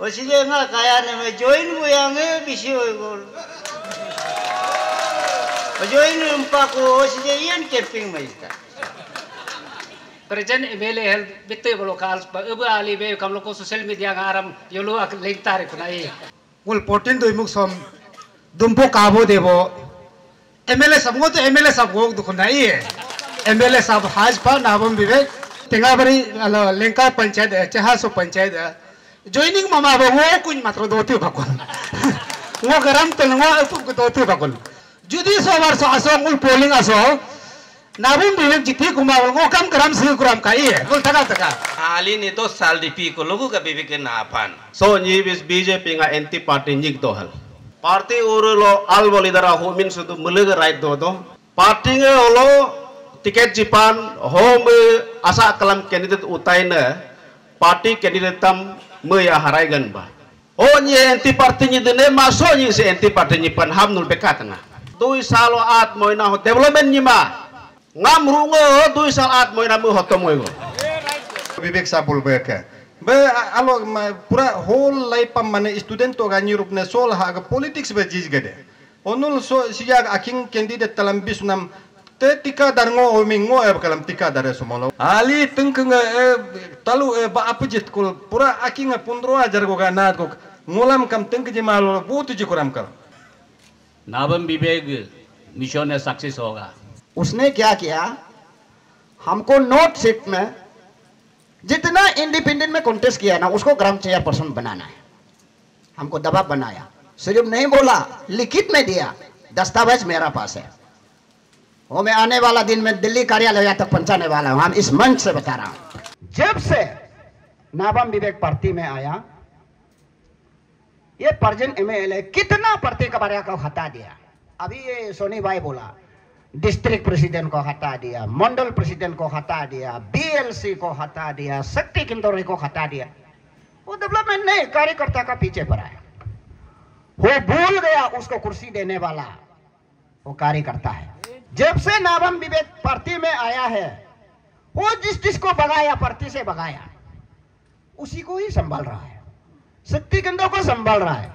어시제 nga kaya na may join mo yang eh bisyo gol. Join umpa ko 어시제 yan camping may ista. Present emele hel bitte bolo kal pa ubu ali be kam loko social media ngaram yolo ak link tare kunai ul potin doi muk som dumpo kabo debo MLA सबको तो MLA सबको दुख नहीं है MLA सब भाजपा नाबम विवेक तेंगाबरी लेंका पंचायत है चहा सो पंचायत है joining mama ba wo kuñ matro do tu bakon wo garam tel wo upu ko do tu bakon judi so war so aso ngul polling aso. Nabum biwek jiti kumawal ngo kam garam si kuram kai है ngul taka taka Ali nito saldi pi ko logo ka bibikin na apan. So ni bis BJP nga anti party nyik dohal. Party urulo al bolidara ho min sudu mulega right do do. Party nge olo tiket jipan home asa kalam candidate utai na party candidate tam meya harai gan ba. Oh ni anti party ni dene maso ni se anti party ni pan ham nul bekat nga. Dui salo at moina ho development ni ma. Ngam rungo dui sal at moina mu hoto moigo. विवेक साहब बोल बे के बे आलो म- पूरा whole life पम माने student तो गानी रूप ने सोल हा पॉलिटिक्स बे जीज गदे ओनुल सो सिया अकिंग candidate तलम बिसुनम te tika darngo o mingo e kalam tika dare somolo ali tengkeng e talu e ba apujit kul pura aking pundro ajar go ga nad go ngolam kam tengke je malo butu je kuram kal Nabam Vivek mission success होगा उसने क्या किया हमको note seat में जितना independent में contest किया ना उसको ग्राम चेयरपर्सन बनाना है हमको दबाव बनाया सिर्फ़ नहीं बोला लिखित में दिया दस्तावेज़ मेरा पास है वो मैं आने वाला दिन में दिल्ली कार्यालय तक पहुँचाने वाला हूँ। हम इस मंच से बता रहा हूँ। जब से नाबम विवेक पार्टी में आया, ये परजन एमएलए कितना पार्टी का को हटा दिया। अभी ये सोनी भाई बोला, डिस्ट्रिक्ट प्रेसिडेंट को हटा दिया, मंडल प्रेसिडेंट को हटा दिया बीएलसी को हटा दिया, शक्ति किंदौरी को हटा दिया। वो डेवलपमेंट नहीं, कार्यकर्ता का पीछे पड़ा है। वो भूल गया, उसको कुर्सी देने वाला वो कार्यकर्ता है। जब से नाबम विवेक पार्टी में आया है, वो जिस जिसको भगाया पार्टी से भगाया, उसी को ही संभाल रहा है। शक्ति केंद्र को संभाल रहा है।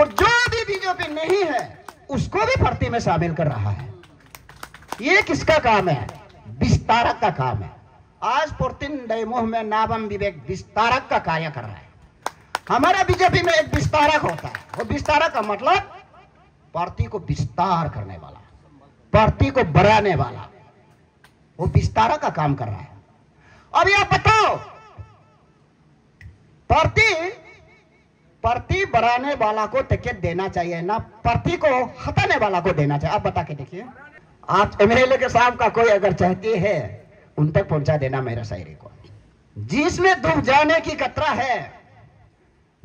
और जो भी बीजेपी नहीं है, उसको भी भर्ती में शामिल कर रहा है। ये किसका काम है? विस्तारक का काम है। आज पोर्तिन डैमोह में नाबम विवेक विस्तारक का कार्य कर रहा है। हमारा बीजेपी में एक विस्तारक होता है। वो विस्तारक का मतलब पार्टी को विस्तार करने वाला। पार्टी को बढ़ाने वाला। वो विस्तारा का काम कर रहा है। अब यह बताओ पार्टी पार्टी बढ़ाने वाला को टिकट देना चाहिए ना पार्टी को हटाने वाला को देना चाहिए? आप बता के देखिए। आप एमएलए के साहब का कोई अगर चाहती है, उन तक पहुँचा देना मेरा शायरी को। जिसमें डूब जाने की कतरा है,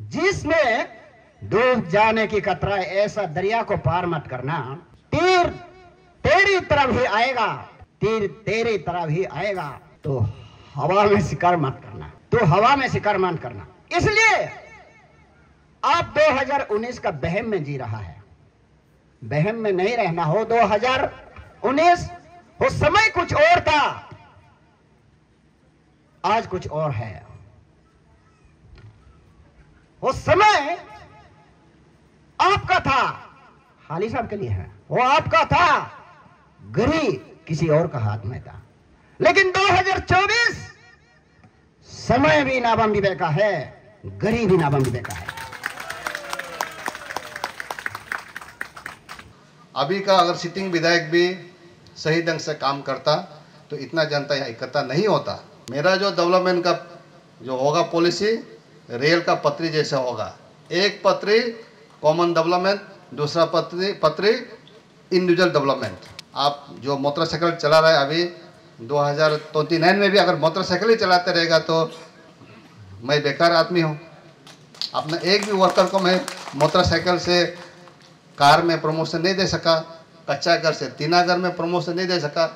जिसमें डूब जाने की कतरा है, ऐसा दरिया को पार मत करना। तीर तेरी तरफ़ ही आएगा, तीर तेरी तरफ़ ही आएगा। तो हवा में शिकार मत करना तो हवा में शिकार मत करना। इसलिए आप 2019 का बहम में जी रहा है। बहम में नहीं रहना हो 2019 वो समय कुछ और था। आज कुछ और है। वो समय आपका था। हाली साहब के लिए है। वो आपका था। गरीब किसी और का हाथ में था। लेकिन 2024 समय भी नाबम विवेक का है, गरीब भी नाबम विवेक का है। अभी का अगर सिटिंग विधायक भी सही ढंग से काम करता तो इतना जनता यहाँ इकट्ठा नहीं होता। मेरा जो डेवलपमेंट का जो होगा पॉलिसी रेल का पत्री जैसा होगा। एक पत्री कॉमन डेवलपमेंट दूसरा पत्री पत्री इंडिविजुअल डेवलपमेंट आप जो मोटरसाइकिल चला रहा है अभी 2029 में भी अगर मोटरसाइकिल ही चलाते रहेगा तो मैं बेकार आदमी हूँ। अपना एक भी वर्कर को मैं मोटरसाइकिल से कार में प्रमोशन नहीं दे सका कच्चा घर से तीना घर में प्रमोशन नहीं दे सका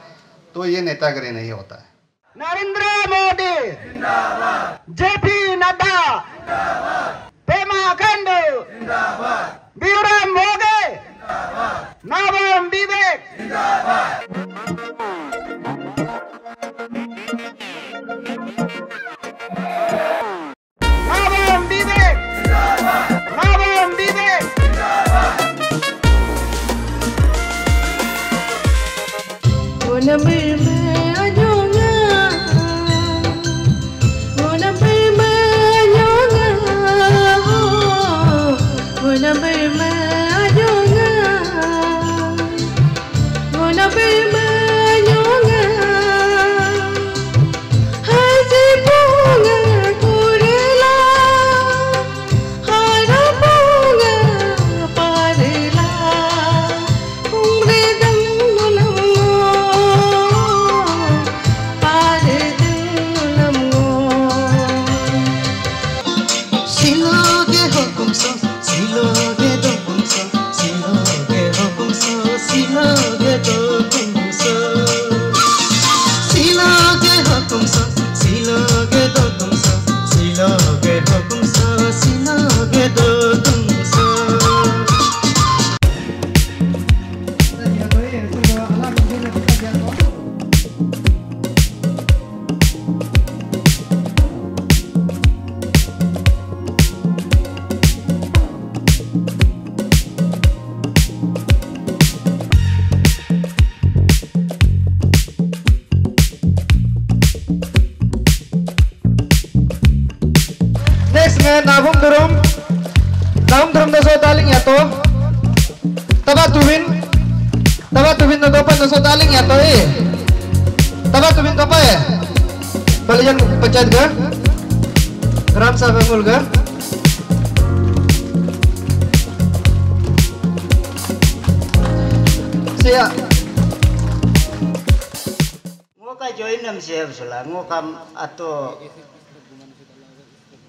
तो ये नेतागिरी नहीं होता है। नरेंद्र मोदी। जेपी नड्डा। पेमा खंडू बीरम मोगे Nabam Vivek Nabam Vivek Nabam Vivek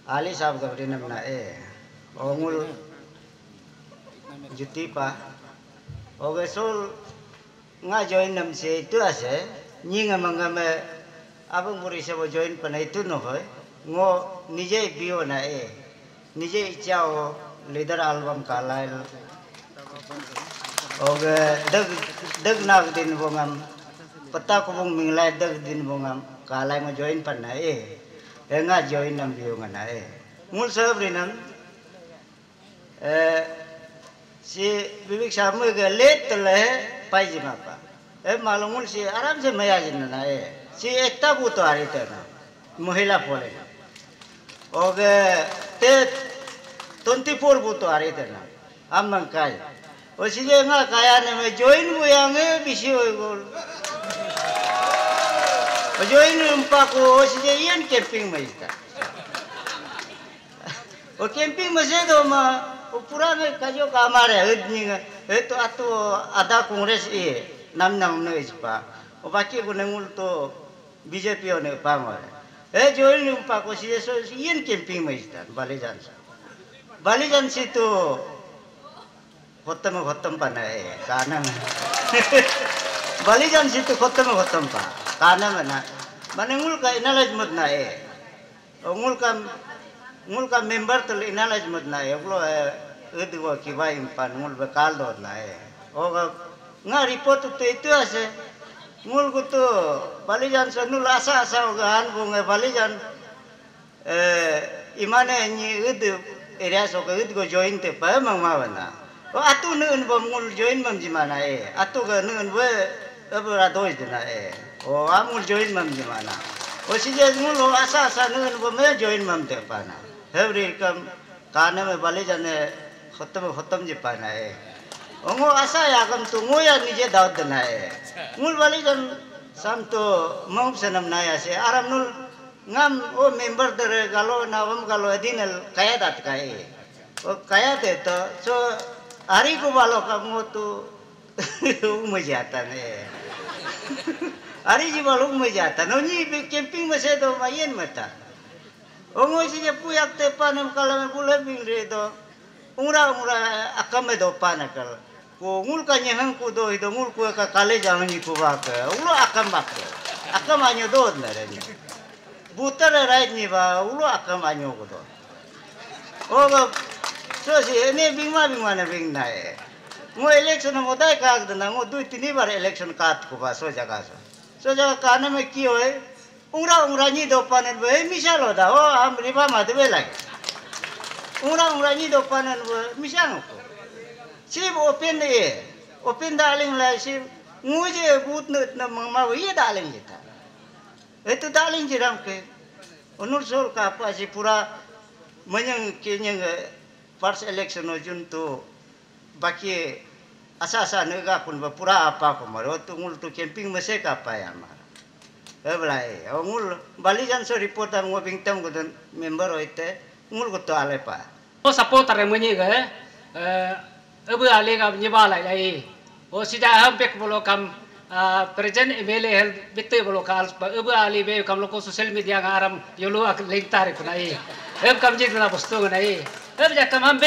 ali sab ka nam na e ongul juti pa oge sol nga join nam se tu ase nyinga mangame abang muri se bo join pa na itu no hoy ngo nije bio na e nije ichao leader album kalail. Oge dag dag nag din bo ngam peta ko bong minglay dag din bongam kalay mo join pa na eh eh nga join nam biyo nga na eh ngul sa nam eh si bibik samu ga let tele pai jima pa eh malumul si aram se maya jin na eh si ekta buto ari te na mohila pole na oge te 24 buto ari te na amang kai o si nga kaya na me join mo yang eh bisi oi gol camping वो camping मज़े तो पुराने कजो का हमारे हे तो आ तो आधा कांग्रेस ये नाम नाम पा वो बाकी को नंगुल तो बीजेपी ने पा मारे हे जो पा को सीधे सो ये कैंपिंग मजता बाली जान से बाली जान से तो खत्म खत्म पाना है कान बाली जान से तो खत्म खत्म पा kana mana mana ngulka inalaj mutna e. Ngulka ngulka member tel inalaj mutna e. Ulo edgo e kiba impan ngul bekal kaldo na e. Oga nga report tu itu ase. Ngul kutu balijan sanul asa asa oga han bunga balijan. Eh imane ni edu area so ka edgo join te pa mangmawana o atu nuen bom ngul join mam jimana e. Atu ga nun we e Abra dois dina eh. Ngul o asa asa neun bom me join mam te pana every kam kana me bale jane खत्म खत्म जे पाना है ओंगो आशा यागम तो ngो या निजे दावत दना है ngul bali jan sam to mong sanam na ya se aram nul ngam o member dere galo nawam galo adinal kaya dat kaya o kaya te to so hari ko balo ka ngो तो मज़ा आता ने hari ji balo मजा आता no ni camping ma se do mayen mata ongo si je puyak te panem kala me bule bing re do ura ura akame do panakal ko ngul ka nyehang ku do hido ngul ku ka kale jangan ni ku ba ka ulo akam ba ka akam anyo do na re ni butar right ni ba ulo akam anyo ku do o ga so si ene bingma bingma na bing na e ngo election mo dai ka da na ngo du tini bar election kat ku ba so jaga so so jaga kana me ki hoy ura ura ni do be misalo da o am riba ma de lagi ura ura ni do be misalo ko si open e open daling la si nguje but nut na mama iya daling kita itu daling jiram ke onur sol ka apa si pura menyang kinyang first election no junto baki asa asa nega pun bapura apa ko maro tu ngul tu camping mesek ka apa ya mar e eh, blai o ngul bali jan so report am ngobing tem ko member oite ngul kau to ale pa o support are mwe ni ga e e bu ni balai lai Oh o sida ham pek kam present ebele hel bitte bolo ka al pa e bu ale be kam lo ko media ngaram aram. Link tarik naik, lengta re kunai e kam ji dina bostu ga nai मां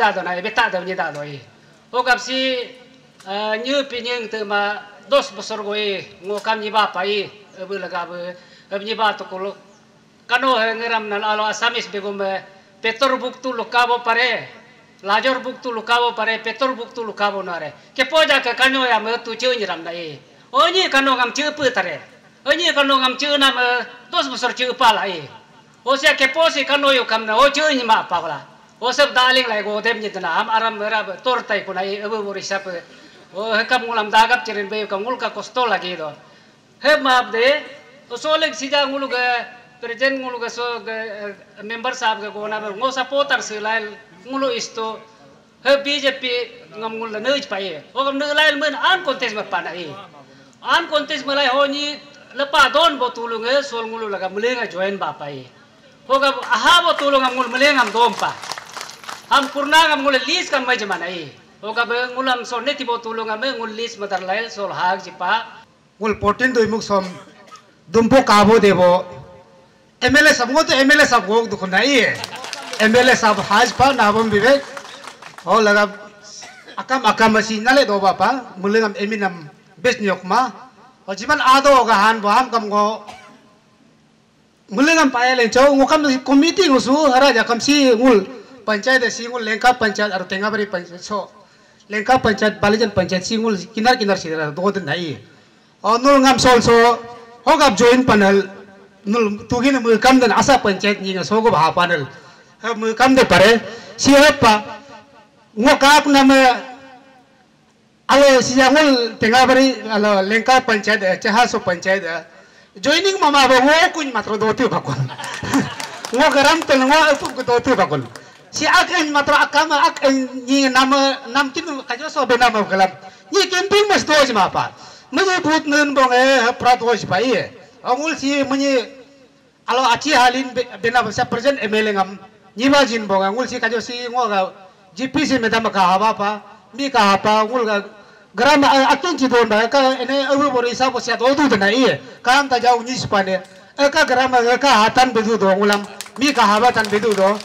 देता दा दे हो गि P तस बसर गे की बा पई अॻु अो कानो न राम सामीस बिगम प पेट्रोल बुक तू लुको पारे लाजर बुक तू लुकाबो पारे पेट्रोल बुक तू लुखो नवारे केप जा कान तूं चए ओ कानो chiu na me dos गुन chiu pala चई ô xe cái bố xe cái nồi cầm nó ô chơi nhưng mà bảo là. Ô sắp đa linh lại ô đem như thế nào? Aram ra tổ tay của này ở bờ sắp ô hết cầm ngul làm đa gấp chơi bên cầm ngul cả costo là gì đó hết mà đấy ô số lịch xí ra ngul cái present ngul cái số ờ, member sắp cái cô nào ngô supporter sử lại ngul isto hết BJP ngầm ngul là nơi phải ô cầm nơi lại mình an contest mà pan ấy an contest mà lại hồi như lepas don botulung eh sol ngulu laga mulenga join bapai pai ho ga aha bo tulung ngam ngul mulenga ngam dom pa ham purna ngam ngul list kam mai jamana e ho ga be ngulam so neti bo tulung ngam ngul list madar lail sol hag jipa ngul potin doi muk som dumpo kabo debo MLA सबको तो MLA सबको दुख नहीं है MLA सब हाज पा नाबम विवेक हो लगा अकम अकम मसी नले दो बापा मुलिंगम एमिनम बेस नियोक मा और जीवन आदो होगा हान बहाम कम गो mulengan ngam leng. Chau ngokam komite ngusu hara jakam si ngul. Panchayat si ngul lengka panchayat aru tengah beri panchayat so. Lengka panchayat balijan panchayat si ngul kinar kinar si dara do den nai onul ngam sol so. Hogap join panel. Nul tugin mu kam den asa panchayat ninga so go bha panel. Mu kam de pare. Si pa ngokak nama ale si ngul tengah beri ala lengka panchayat chaha so panchayat joining mama ba wo kuñ matro do tu bakol ngo garam tel ngo fu do tu si ak en matro akama ak en ñi nam nam kin ka jo so be kalam ñi kin ping mas do ma pa mu ye put nen bo nge prat wo si ye angul si mu alo achi halin be na sa present emele ngam. Ñi ba jin bo ngul si ka jo si ngo ga gp si me dam ka ha ba pa mi ka ha pa ngul ga gram akin ci don ba ka ene awu bori sa bo sia do du na iye. Kam ta jau ni spane e ka gram ga ka hatan bedu do ngulam mi ka haba tan bedu do.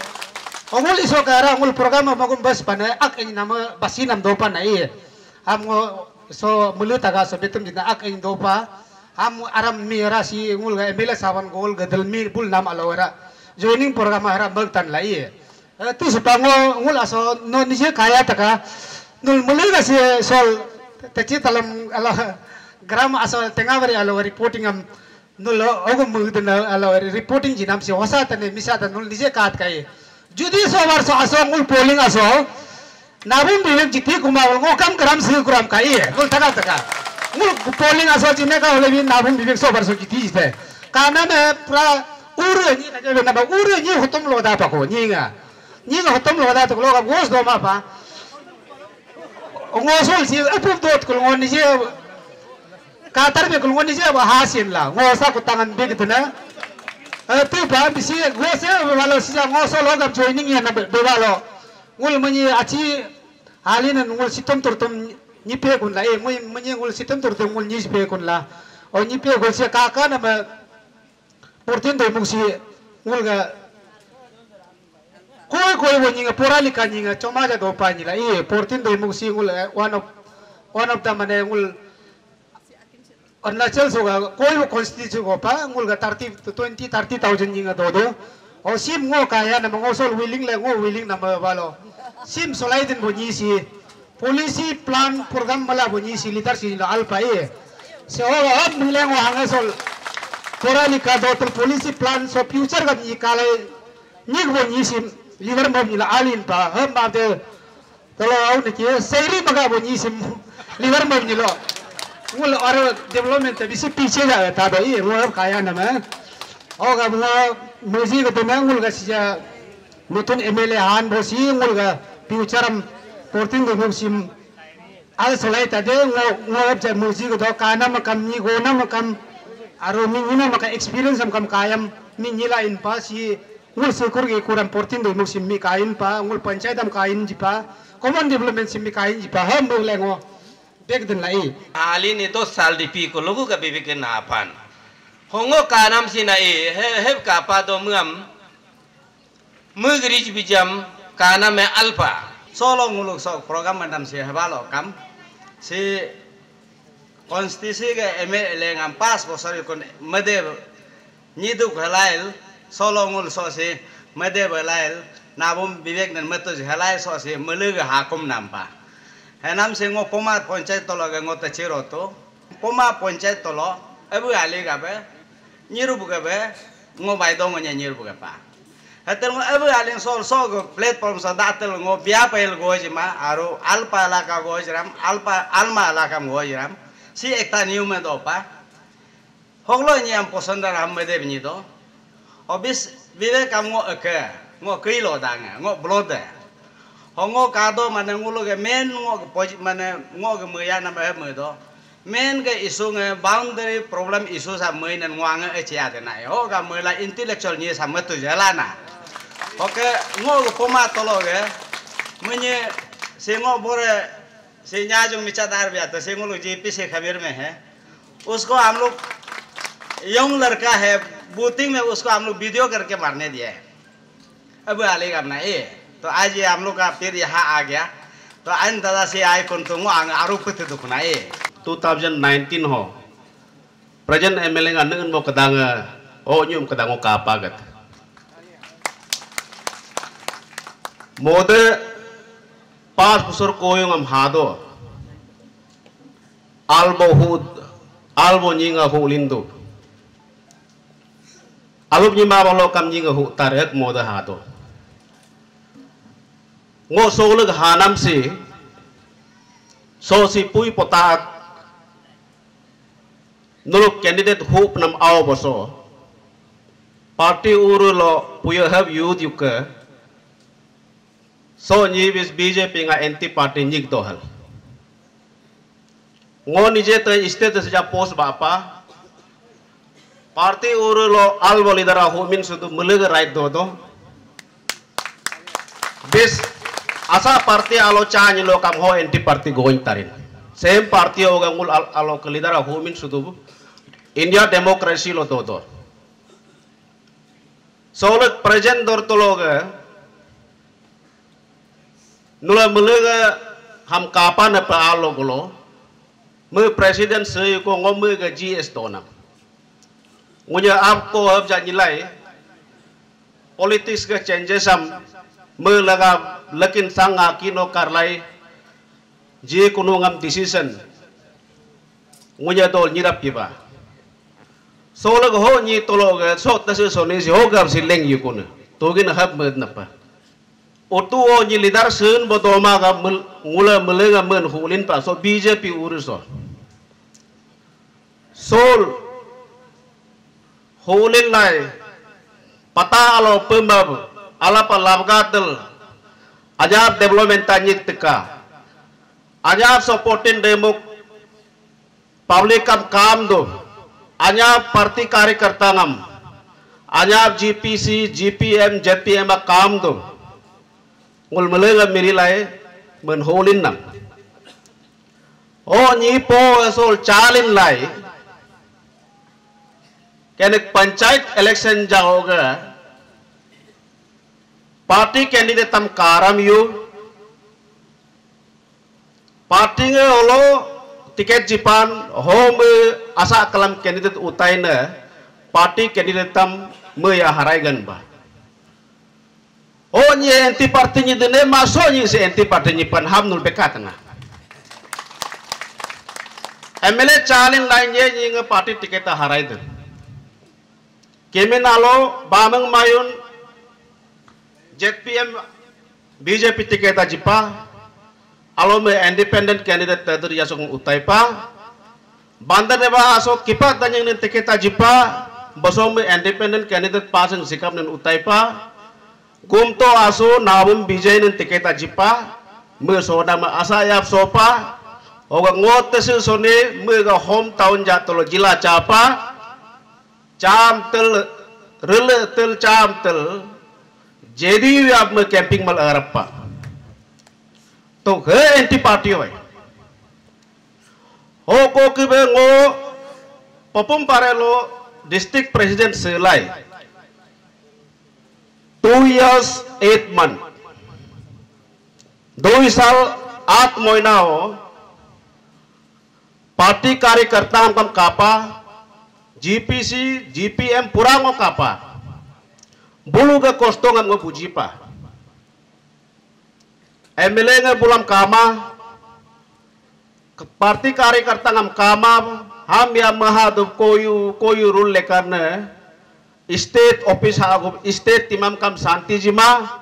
Angul iso ka ra angul program ma gum bas pane ak en nama basinam do pa na iye. Am ngo so mulu taga so betum dina ak en do aram mi ra si ngul ga emele sawan gol ga dal mi bul nam alawara joining program hara bag tan la iye. Tu supango ngul aso no ni se kaya taka nul mulu ga si sol tachi talam ala gram aso tengah bari alo reporting am nul ogo mugdun alo reporting jinam si hosa tane misa tan nul nije kat kai. Judi so war so aso ngul polling aso nabum bibek jiti kumawal ngo gram si gram kai nul taka taka. Ngul polling aso jine ka hole bin nabum so war so jiti jite. Kana me pra uru ni ka jebe na ba uru ni hutum lo da pa ko ni nga. Ni nga hutum lo da to lo gos do ma pa ngosol si apup dot kul ngon ni katar be kul ngon ni ba hasin la ngosa ku tangan be gitu na. Tu ba bisi ngose walo si ngosol lo gab joining ya na be walo. Ngul mani aci halin ngul sitom turtum ni pe kun la e mui mani ngul sitom turtum ngul ni pe kun la o ni pe gol si kaka na ma portin do si ngul ga koi koi wo nyinga porali ka nyinga do pa nyila e portin do mung si ngul one of one of the mane ngul Arunachal so ga koi wo constitution go pa ngul ga 30 to 20 30000 nyinga do do. O sim ngo kaya na ngo sol willing le ngo willing na ma balo. Sim solai din bo nyi si policy plan program mala bo nyi si litar si la alpa e se o ab mile ngo hanga sol. Porali ka do policy plan so future ga nyi kale nyik bo nyi liver mo nyi la alin pa hem ba de tolo au ni ke seri maga bo sim? Liver ni lo. Ngul aro development te bisi piche ja ta do i ngul kaya na ma. O ga mo music to na ngul ga sija nutun MLA han bo si ngul ga future am porting do mo sim al solai ta de ngo ngo ja music do kana ma kam ni go na ma aro mi ma experience am kam kayam mi ni in pa si ngul sekur ge kuram porting do mo sim mi kain pa. Ngul panchayat am kain ji pa. Common development sim mi kain ji pa. Ham bo lengo bek den lai ali ni to sal di pi ko logu ka bibi ke na pan hongo kanam sina e he he ka pa do muam mu gri bijam kana me alpa. Solo nguluk sok program mandam si hebalo kam. Si konstitusi ke eme lengam pas bosari kon mede nyidu halail solongul sose mede belail nabum bibek dan metu helai sose meluga hakum nampa henam singo poma ponchai tolo gengo teciro to poma ponchai tolo ebu ali ya gabe nyiru bugabe ngo baidong nya nyiru pa. Hatel ngo e abu aling ya sol so platform sa datel ngo biapa el gojima aru alpa alaka gojram alpa alma alaka gojram si ekta new me Hoklo hoglo nyam posandar hamme dev bini do. obis vive kam ngo eke ngo kri lo dang ngo blode hongo kado mane ngulo ge men ngo poj mane ngo ge muya na me me do men ge isu nge boundary problem isu sa me nan ngwang e chia de nai ho ga me la intellectual ni sa me tu jala na oke ngo ge poma tolo ge menye se ngo bore से न्याजुंग मिचादार भी आता से लोग JP से खबीर में है उसको हम लोग यंग लड़का है बूथिंग में उसको हम लोग वीडियो करके मारने दिया है अब आलेगा अपना ये तो आज ये हम लोग का फिर यहाँ आ गया तो आन दादा से आए कौन तो आरोप थे दुखना ये 2019 ho present MLA nga nung mo kadang o nyum kadang o kapagat mode pas pusur koyong am hado albo hud albo nyinga hu lindu alup nyima balo kam nyinga hu mode hado ngo solag hanam si so si pui potak nuluk candidate hope nam aw boso party uru lo puya have youth yuka so nyi bis bjp nga anti party nyik dohal ngo nije te state se ja post bapa Orti urulo alwali dara homin sudu mulug right do do. Bis asa parti alo chanyi lo kam ho enti parti goin tarin. Same parti o gangul alo alo kelidara homin sudu India demokrasi lo do do. Soalnya present dor tologa nula muluga ham kapan apa alo golo. Mu presiden seyo ko ngomu ga GS tonam. Ngunya apko hab ja nilai politics ga changes am. Me laga lakin sanga kino karlai je kuno ngam decision. Ngunya dol nyirap kiba so lag ho ni tolo ga so ta se so ni si ho gam si leng yu kun to gi na hab med napa otu o ni lidar sun bodoma ga mul ngula mulenga men hulin pa. So bjp ur so. Sol ho lai pata alo pemab ala pa labgatel ajab development tanyik tika ajab supporting demo public kam kam do anyap parti कार्यकर्ता ngam anyap GPC GPM ZPM a kam do ngul melega miri lai men holin nam o ni po sol chalin यानी panchayat election जो होगा party candidate तम कारम यू party ओलो ticket जिपान होम आशा कलम कैंडिडेट उताइन पार्टी कैंडिडेट तम मया हरायगन Oh nye enti partinya dene maso nye si enti partinya penham nul bekat na. Emele calin lainnya nye nge parti tiket harai dene kemen alo bamang mayun ZPM BJP tiket jipa alo me independent candidate tadur yasong utaipa bandar deba aso kipat danyang nen tiketa jipa bosom me independent candidate pasang sikap nen utaipa gumto aso nawum bijay nen tiketa jipa me soda ma asa yap sopa oga ngot tesil sone me ga hometown jatolo jila chapa cham tel rele tel cham tel jadi आप में camping मल अरप्पा तो घे anti party होय हो को कि बे ngो पपुम पारे लो डिस्ट्रिक्ट प्रेसिडेंट सेलाई टू इयर्स एट मंथ दो ही साल आठ महीना हो पार्टी कार्यकर्ता हम कम कापा GPC, GPM purango kapa. ke kostongan ngopu jipa. Emelenga bulam kama. Parti kari kartangam kama. Ham ya mahadub koyu koyu rulle karna. State office hagub state timam kam santi jima.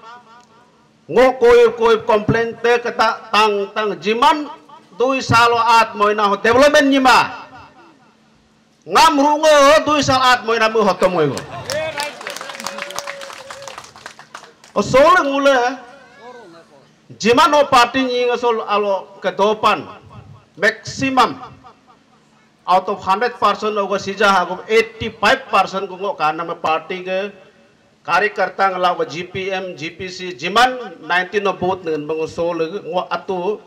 Ngo koyu koyu komplain te kata tang tang jiman. Dui salo at moina development jima ngam rungo dui sal at moina mu hoto moigo o sol ngule jiman o party nying sol alo kedopan maximum out of 100 person ogo sija hago 85 person kungo kana me party ke कार्यकर्ता ngala wa GPM GPC jiman 19 no boot ngen bango sol ngo atu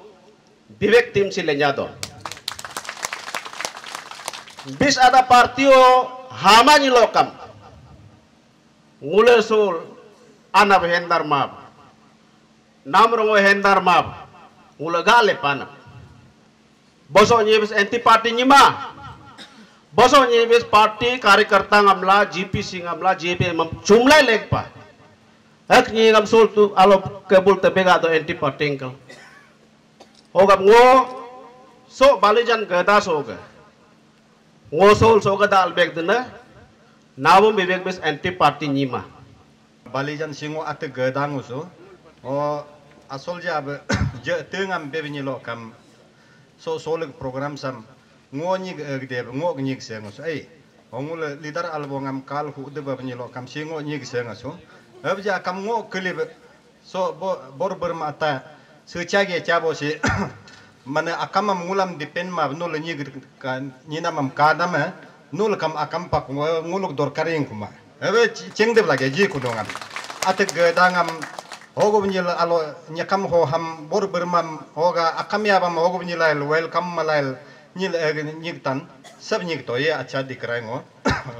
vivek tim si lenya do bis ada partio hamanyi lokam. Ngule sul anab hendar mab namrongo e hendar mab ngule gale pana. Boso nyibis enti parti nyima. Boso nyibis parti karyakarta ngamla GPC ngamla JP mam jumlah lekpa hak nyingam sul tu alo kebul tebega do enti partingkal hogam ngo so balijan gada soga ga ngo sol so ga dal beg dina nawo bis anti party nyima balijan singo ate gedang usu o asol ja be je tengam be ni kam so solig program sam ngoni gde ngo ni seng usu ai ongul leader albo ngam kal hu de be ni lo kam singo ni seng usu ab ja kam ngo klib so bor bor mata secage chabo si mana akam mulam dipen ma nul ni kan ni namam kadama nul kam akam pak nguluk dor karing kuma. Ebe ceng de lagi ji kudongan ate gedangam hogo bunyil alo nyakam ho ham bor bermam hoga akam ya bam hogo bunyil al welcome malail nyil nyigtan sab nyig to ye acha dikrango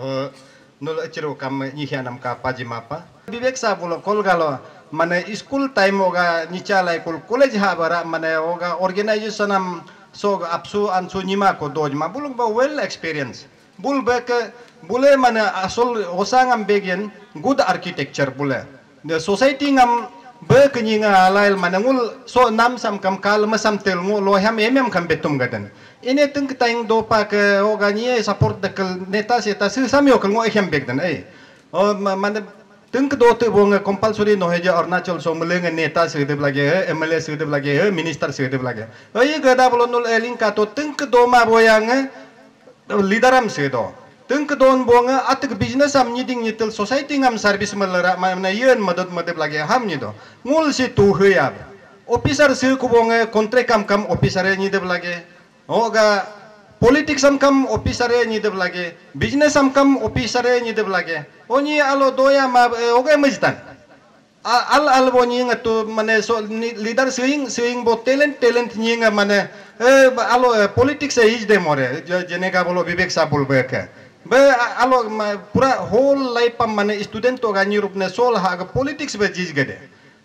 nul achiro kam nyihianam ka paji mapa bibek sa bulo kol galo mane school time hoga nyichalai kol college ha bara mane hoga organization am so apsu ansu nyima ko dojma bulung ba well experience. Bul bek bule mana asol hosangam begin good architecture bule. The society ngam be kenyinga alail mana ngul so nam sam kam kal masam tel ngul lo ham emem kam betum gadan ini tung taing do ke oganie support de kel neta seta su samyo kel ngo hem begdan o mana Tengke dote bonga compulsory no heja Arunachal so mulenge neta sigde blage hai, MLA sigde blage hai, minister sigde blage hai. Aye gada bolonul eling ka to tengke do ma boyang eh, leaderam sigdo. Tengke don bonga eh, atik business am nyiding nyitil society ngam service melera ma na yen madad madad blage ham nyido. Ngul si tu huyab. Officer sigku bonga kontrak eh, kam kam officer nyide blage. Oga oh, politics am kam officer nyidab lagi business am kam officer nyidab lagi oni alo doya ma oga majtan al al bo nyinga tu mane so leader swing swing bo talent talent nyinga mane alo politics e is de more jene ka bolo vivek sa bolbe ka be alo pura whole life pam mane student to ga nyurup ne sol ha politics be jiz gede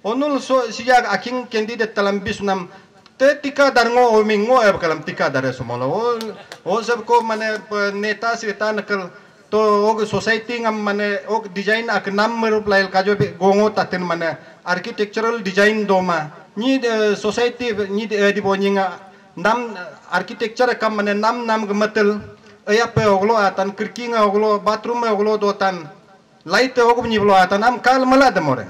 onul so siya aking candidate talam bisnam te tika dar ngo o mi ngo e bakalam tika dar esu mola o o sab ko mane neta si ta nakal to o society ngam mane o design ak nam meru plail kajo be gongo tatin mane. Architectural design doma ni society ni e di bo nyinga nam architecture e kam mane nam nam gmatel aya e pe oglo atan kirkinga oglo bathroom oglo dotan light ogum ni blo atan am kal mala demore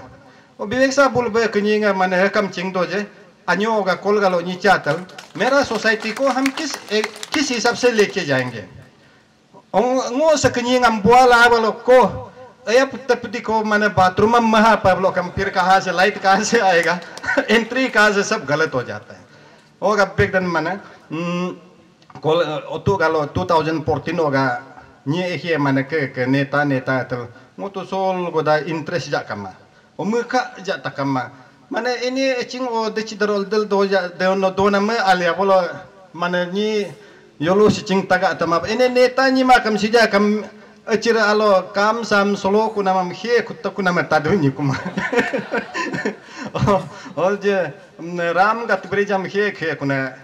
o bibeksa bulbe kinyinga mane hekam kam do je. अन्यों होगा कोलगलोनी चातल मेरा society को हम किस, एक, किस हिसाब से लेके जाएँगे? ओ सकनी हम बुआला वालों को अब तपति को मैंने बाथरूम में महा पावलो कम फिर कहाँ से, लाइट कहाँ से आएगा? एंट्री कहाँ से, सब गलत हो जाता है। और अब एक दिन मैंने कोल, ओतु गलो 2014 होगा, ये एक ही मैंने के के नेता नेता तो वो तो सोल को दा इंटरेस्ट जा कम्मा और मुख्य जा तक कम्मा মানে এনে চিং ও দেচি দরল দল দোজা দেন দোনা মে আলিয়া বলো মানে নি yolo si ching taga tamap ene neta ni ma kam sija kam e achira alo kam sam solo kuna mam he kutta kuna ma tadu ni kuma ol je ram gat bri jam he khe kuna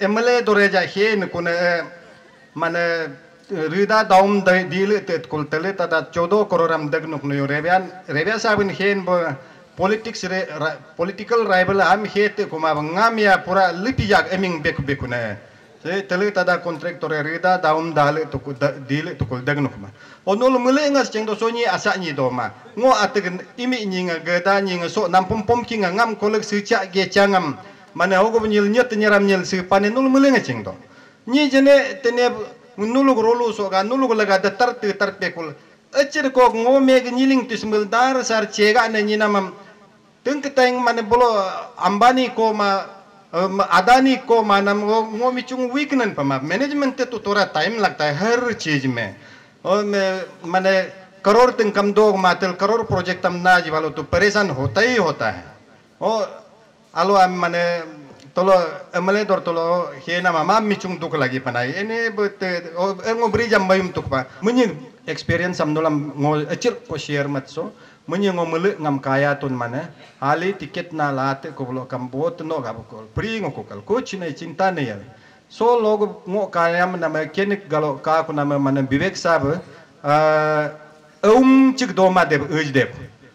emle dore ja he ni kuna mane rida daum dai dil te kul tele ta da 14 crore हम दगनुक no रेव्यान रेव्या साहब इन हेन politics re political rival am het kuma ngam ya pura lipi yak eming beku beku na se tele tada contractor re da daum dale to dile to kul dagnu kuma. Onol mule ngas cheng do soni asa ni do ma. Ngo atig imi ni nga ga da ni nga so nam pom pom ki nga ngam kolek si cha ge changam mane ogo nyil nyet nyaram nyil si pane nul mule nga cheng do. Ni jene tene nulug rolu so ga nulug laga da tar te tar pe kul. Achir ko ngo me ga niling tis sar chega na ni namam tung mane bolo, ambani ko ma adani को मानम वो वो मिचुंग वीकनन पमा management तो थोड़ा time लगता है हर चीज़ में और मैं मैंने करोड़ तिंग कम दो मातल करोड़ प्रोजेक्ट हम ना जीवालो तो परेशान होता ही होता है और आलो मैंने tolo emale dor tolo hena mama michung tuk lagi panai. Ene bete ngo beri jam bayum tuk pa. Munyi experience am nolam ngo echir ko share mat so. Munyi ngo mele ngam kaya tun mana hali tiket na late ko blo kam bot no ga ko pri ngo ko kal ko chine cinta ne so log ngo kaya mana ma kenik galo ka ko na mana bibek sab um chik do ma de uj de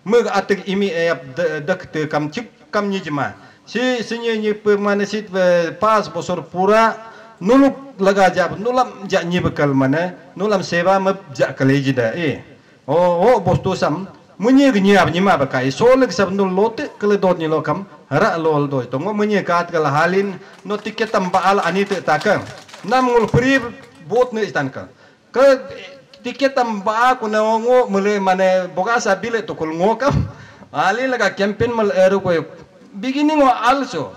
mug atik imi e dak te kam chip kam ni jima si sinye ni pemane sit pas bosor pura nuluk laga jab nulam ja ni bekal mana nulam seva mab ja kaleji da e o o bostu sam munye gni ab ni ma bakai so leg sab nul lote kale dot ni lokam ra lol do to ngo munye kat kal halin no tiket tam baal ani te takam nam ngul pri bot ne istan ka ke tiket tam ba ku na ngo mule mane boga sa bile to kul ngo kam. Ali laga campaign mal eru beginning also.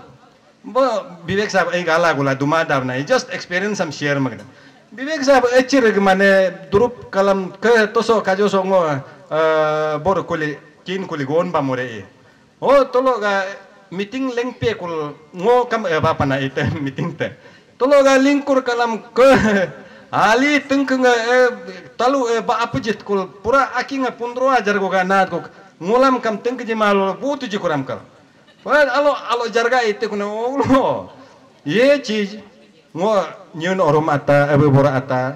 Bibek sahab ei gala gula duma dav na just experience some share magna bibek sahab echir mane durup kalam ke toso kajo so ngo bor kuli kin kuli gon ba more e. O tolo ga meeting leng pe kul ngo kam e ba ite meeting te. Tolo ga lingkur kalam ke ali tengkeng talu e ba apujit kul. Pura akinga pundro ajar go ga nat go ngolam kam tengke jemalo butu jikuram kal Well, alo alo jarga itu kuna ulo. Ye chi ngo nyun orom ata eh, ebe bora ata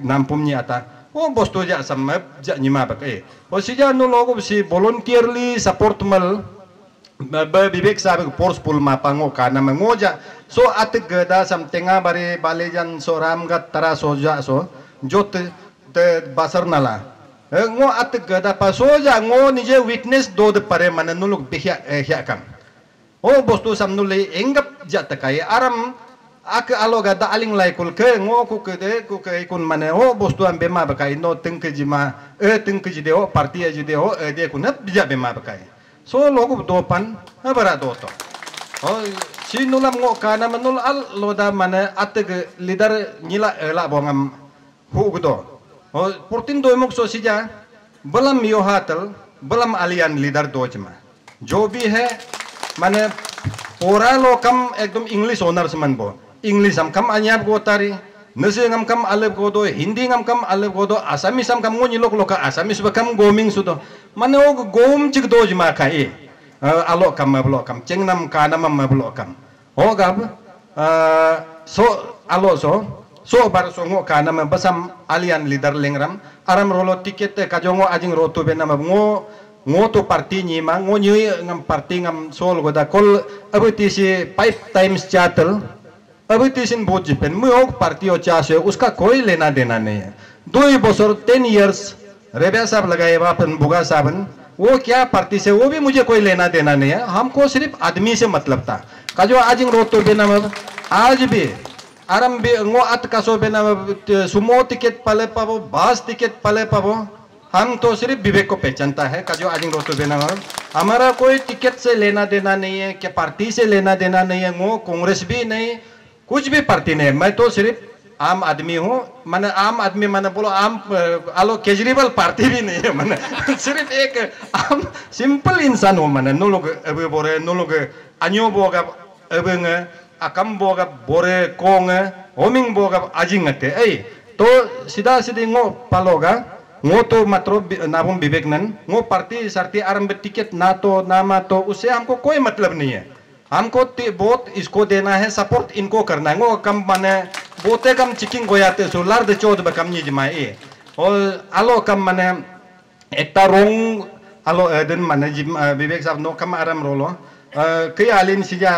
nampum ni ata. O bos to ja samap ja nyima pak e. O si ja no logo si volunteerly support mal bibek sabe force pul mapa ngo kana ma ngo ja so at gada sam tenga bare balejan so ram gat tara so ja so jot te basar nala ngo at gada pa soja ngo nije weakness do pare mana nuluk bihya hya kam. O bostu sam nule engap jat kai aram ak alo gada aling lai kul ke ngo ku ke de ku ke kun mana. O bostu am bema bakai no teng ke jima e teng ke jide o parti e jide o de kun bija bema bakai. So logo do pan abara do to. O si nulam ngo kana manul al loda mana at leader nyila ela bongam hu gudo portin do muk so sija बलम यो हातल बलम alien leader दोजमा जो भी है माने पोरा लो कम एकदम English owners मन बो English हम कम अन्याब गो तारी नसे ngam kam alep go do hindi ngam kam alep go do asamis am kam ngoni lok lok asamis ba kam goming sudo mane o gom chik do jma ka e alo kam ma blo kam chengnam ka nam ma blo kam o gab so alo so so bar so ngo ka nama basam alian leader lengram aram rolo tiket te kajongo ajing roto be nama ngo ngo to parti ni ma ngo nyi ngam parti ngam sol goda kol abuti si five times chatel abuti sin bot jipen mu ok parti o chase uska koi lena dena nahi hai दो ही बसर ten years Rebia साहब लगाए वापन बुगा साहबन वो क्या party से वो भी मुझे कोई लेना देना नहीं है हमको सिर्फ़ आदमी से मतलब था का जो आज रोतो बेना आज भी भी ngो at kaso बेना सुमो टिकट पले पाबो बास टिकट पले पाबो हम तो सिर्फ़ विवेक को पहचानता है का जो आज रोतो बेना हमारा कोई टिकट से लेना देना नहीं है क्या पार्टी से लेना देना नहीं है वो कांग्रेस भी नहीं कुछ भी पार्टी नहीं मैं तो सिर्फ़ आम आदमी हूँ मैंने आम आदमी मैंने बोलो आम आलो केजरीवाल पार्टी भी नहीं है मैंने सिर्फ़ एक आम सिंपल इंसान हूँ मैंने नो लोग अभी बोरे नो लोग अन्यो बोगा अभी akam boga bore kong homing boga ajing ate. Ei, to sida sidi ngo paloga, ngo तो मात्र नाबम विवेक नन ngo पार्टी सारती आरंभ टिकट ना तो नामा तो उससे हमको कोई मतलब नहीं है हमको वोट इसको देना है सपोर्ट इनको करना है वो कम माने बोते कम चिकिंग गोयाते सो लार दे चोद बकम नि जमाए और आलो कम माने एकता रोंग आलो एदन माने विवेक साहब नो कम आराम रोलो कई आलिन सिजा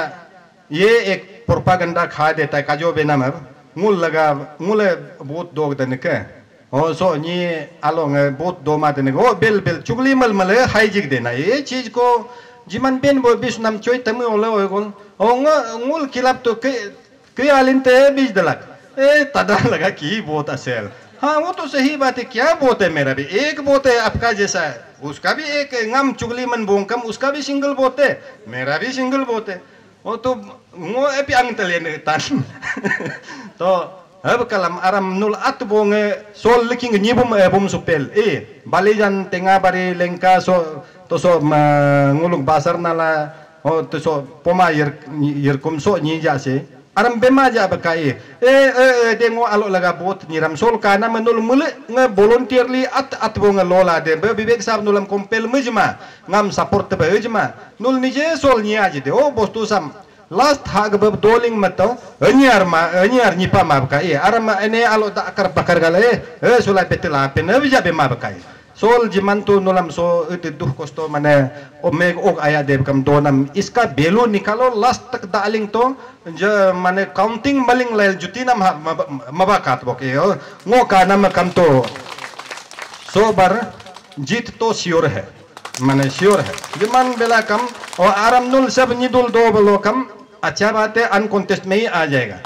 ये एक प्रोपागंडा खा देता है, काजो बेना में मूल लगा, मूल बहुत दोग दन के ओ सो नी आलोंग बहुत दो मा दन ओ, बेल बेल, चुगली मल मल, हाइजिक देना। ये चीज़ को जिमन बेन बो बिस नाम चोय तम ओले ओ गोल। ओ मूल खिलाफ तो के के आलिन ते बीज दलक। ए, तदा लगा की बहुत असेल। हाँ वो तो सही बात है। क्या बोत है मेरा भी? एक बोत है आपका जैसा है। उसका भी एक ngam चुगली मन बोंकम उसका भी सिंगल बोत है। मेरा भी सिंगल बोत है। वो तो ngo epi ang talian tan. To hab kalam aram nul at bonge sol liking nyibum e bum supel. E balijan tenga bari lengka so to so ngulung basar nala o to so poma yer yer kum so nyi ja se. Aram bema ja bakai e. E de ngo alo laga bot niram sol kana menul mule nge volunteerly at at bonge lola de. Be bibek sab nulam kompel mujma ngam support be ujma nul nije sol nyi aje de. O bostu sam last hak bebdoling matau anyar ma anyar nipa mabka e arama ene alo tak akar bakar gala e e eh, sulai petela pe ne bija be mabka e sol jimantu nolam so e ite duh kosto mane omeg meg ok aya deb kam donam iska belo nikalo last tak aling to je mane counting maling lail jutinam mabakat bok e ngo ka nam kam to. So bar jit to sure hai. Mane sure jiman bela kam o aram nul sab nidul do belo kam अच्छा बात है अनकॉन्टेस्ट में ही आ जाएगा।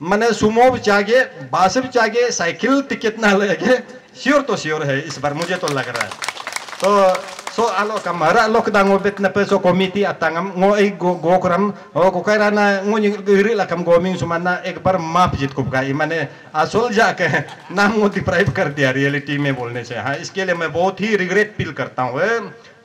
मैंने Sumo भी चाहिए बास भी चाहिए साइकिल टिकट ना लगे? श्योर तो श्योर है, इस बार मुझे तो लग रहा है। तो so alo kamara lok dango bet na peso komiti atangam ngo ai go go kram o ko kaira na ngo ni ri la kam goming sumana एक बार माफ़ जीत को गाई मैंने असोल जाके नाम वो डिप्राइव कर दिया रियलिटी में बोलने से। हाँ इसके लिए मैं बहुत ही रिग्रेट फील करता हूँ।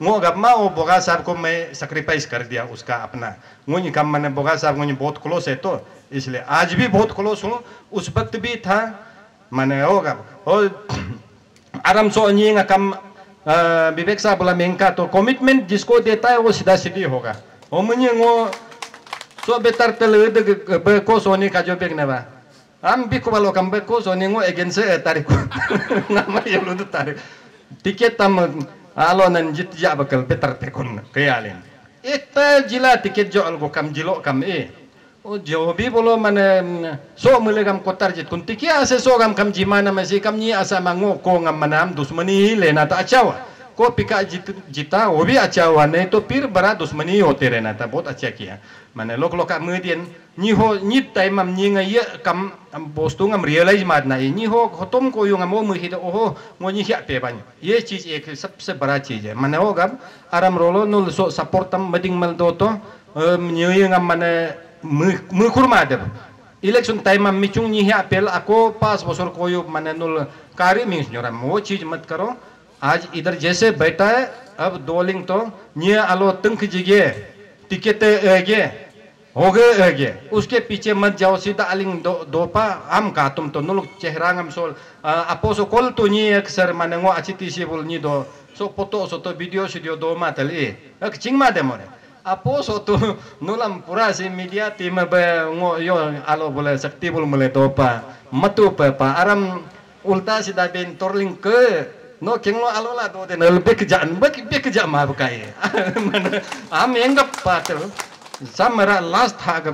वो गम्मा वो बोगा साहब को मैं सेक्रीफाइस कर दिया उसका अपना वो नहीं कम मैंने बोगा साहब मुझे बहुत क्लोज है तो इसलिए आज भी बहुत क्लोज हूँ उस वक्त भी था मैंने होगा और आराम सो नहीं कम विवेक साहब बोला मेंका तो कमिटमेंट जिसको देता है वो सीधा सीधी होगा वो मुझे वो सो बेटर तल बे को सोनी का जो बेग नेबा am bi ko balo kam be ko so ni ngo against tarik ko nama ya lu tarik tiket tam alo nan jit ja bakal betar te kon kayalin ita jila tiket jo algo kam jilo kam e o jo bi bolo mane so mule kam kotar jit kun tikia ase so kam kam jimana masi kam ni asa mango ko ngam manam dusmani lena ta achawa को पिका जीत जीता वो भी अच्छा हुआ नहीं तो फिर बड़ा दुश्मनी होते रहना था बहुत अच्छा किया मैंने लोग लोग का मुदियन नी हो नी टाइम हम नी ये कम बोस्तु हम रियलाइज़ मारना है नी हो खतम को यूँ हम वो मुही तो ओहो वो नी क्या पे बन ये चीज़ एक सबसे बड़ा चीज़ है मैंने होगा आराम रोलो नुल सो सपोर्ट तम मदिंग मल दो तो नी ये हम मैंने मुह खुरमा दे इलेक्शन टाइम में मिचुंग नी क्या पेल ako पास बसर कोई मैंने नुल कार्य मिंस जोरा वो चीज़ मत करो आज इधर जैसे बैठा है अब दोलिंग तो निये आलो तंक जिगे टिकट गे हो गए गे उसके पीछे मत जाओ सीधा अलिंग दो दोपा हम का तुम तो नुल चेहरा हम सोल अपो सो कॉल तो नी एक सर माने ngo achiti si bol ni do so foto so to video studio do ma tel e ek ching ma de more apo so to nulam pura si media tim be ngo yo alo bole sakti bol mole do pa matu pa pa aram ulta sida ben torling no king lo alo la tuh tenel bek kejak nembek bek kejak mah bukai. Am yang gak patel. Sama last hag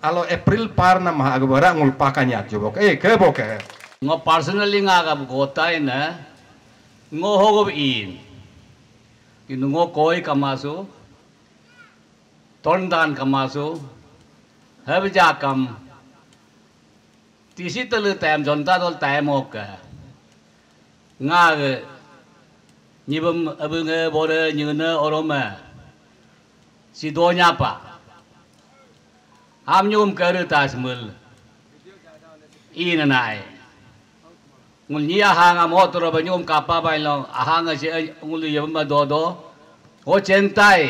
alo april parna nama hag bara ngul pakanya coba. Kei ke boke ngo personally ngaga gota ina ngo hogo in. Kinu ngo koi kamasu tondan kamasu hebja kam. Tem jonta dol tem oke. Janata Dal तैम okay nga ge nyibum abunge bore nyune oroma si do nyapa am nyum keru tas mul ina nai ngul nya hanga motor ba nyum kapa ba lo ahanga si ngul yum ma do do o chentai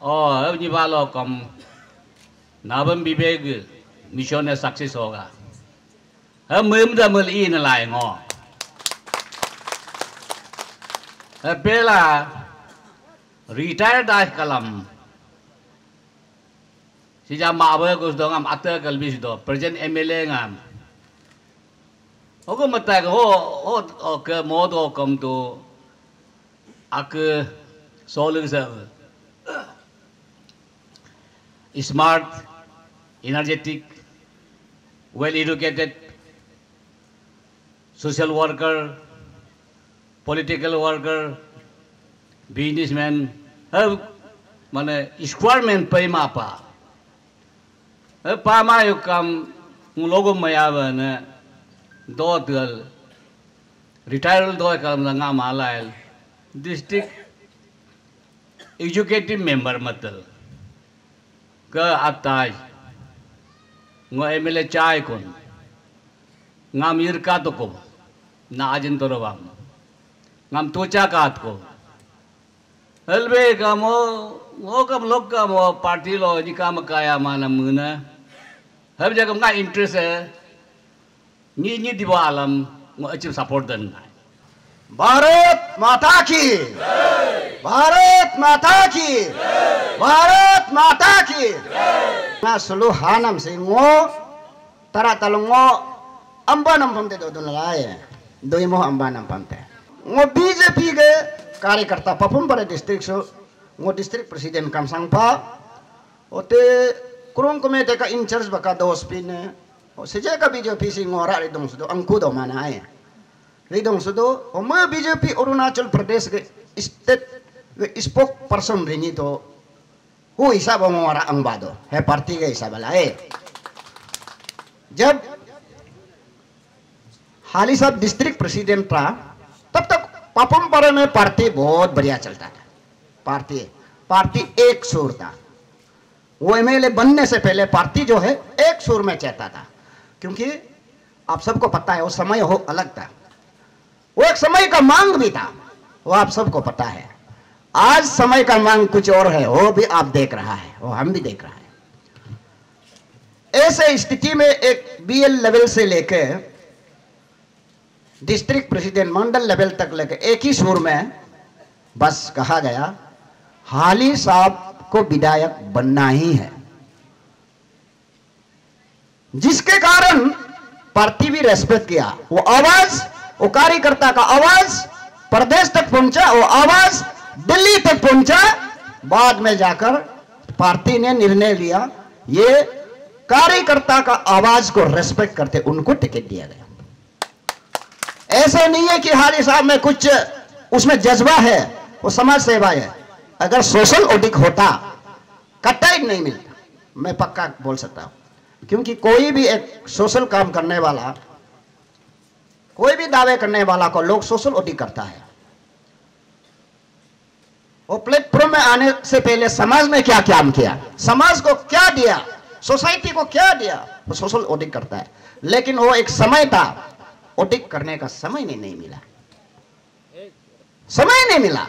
o ab nyi ba lo kom nabam bibeg mission ne success hoga हम मुम दा मुल इन लाए ngो Bela retired dah kalam. Sejak mawe kus dong am akta kalbi sido. Present MLA ngam. Aku mata ko ke modo kom tu ak smart, energetic, well educated, social worker, political worker businessman अब माने स्क्वायरमैन पे मापा। अब पामा यो काम उन लोगों में आवे ने दो दल रिटायरल दो काम लगा माला है। डिस्ट्रिक्ट एजुकेटिव मेंबर मतल क आता है। वो एमएलए चाय कौन? नाम इरका तो को ना आजन तो रवाम। ngam tocha kat ko helbe kamo ngo kam lok kamo party lo ji kam kaya mana muna hab jagam nga interest hai ni ni diwa alam ngo achim support dan Bharat माता की भारत माता की भारत माता की na sulu hanam si ngo tara talongo amba nam pamte do don lae doi mo amba nam pamte ngo BJP के कार्यकर्ता पपुम बड़े district so ngo district president kam sangpa ote kurung komite ka in charge baka dos pin o seje ka BJP si ngora ri dong sudo angku do mana ai ri dong sudo o ma BJP Arunachal Pradesh के state के spokesperson ringi to hu हिसाब ngora ang bado है party के हिसाब लाए जब हाली साहब डिस्ट्रिक्ट प्रेसिडेंट था तब तक पापमपारा में पार्टी बहुत बढ़िया चलता था। पार्टी पार्टी एक सुर था। वो एमएलए बनने से पहले पार्टी जो है, एक सुर में चलता था। क्योंकि आप सबको पता है, वो समय हो अलग था। वो एक समय का मांग भी था, वो आप सबको पता है। आज समय का मांग कुछ और है, वो भी आप देख रहा है, वो हम भी देख रहा है। ऐसे स्थिति में एक बीएल लेवल से लेकर डिस्ट्रिक्ट प्रेसिडेंट मंडल लेवल तक लेकर एक ही सुर में बस कहा गया, हाली साहब को विधायक बनना ही है। जिसके कारण पार्टी भी रेस्पेक्ट किया, वो आवाज़, वो कार्यकर्ता का आवाज़, प्रदेश तक पहुँचा, वो आवाज़ दिल्ली तक पहुँचा, बाद में जाकर पार्टी ने निर्णय लिया, ये कार्यकर्ता का आवाज़ को रेस्पेक्ट करते, उनको टिकट दिया गया। ऐसा नहीं है कि हाली साहब में कुछ उसमें जज्बा है, वो समाज सेवा है। अगर सोशल ऑडिट होता कट्टाई नहीं मिलता। मैं पक्का बोल सकता हूँ। क्योंकि कोई भी एक सोशल काम करने वाला, कोई भी दावे करने वाला को लोग सोशल ऑडिट करता है। वो प्लेटफॉर्म में आने से पहले समाज में क्या काम किया? समाज को क्या दिया? सोसाइटी को क्या दिया? वो सोशल ऑडिट करता है। लेकिन वो एक समय था ऑडिट करने का समय नहीं, नहीं मिला। समय नहीं मिला।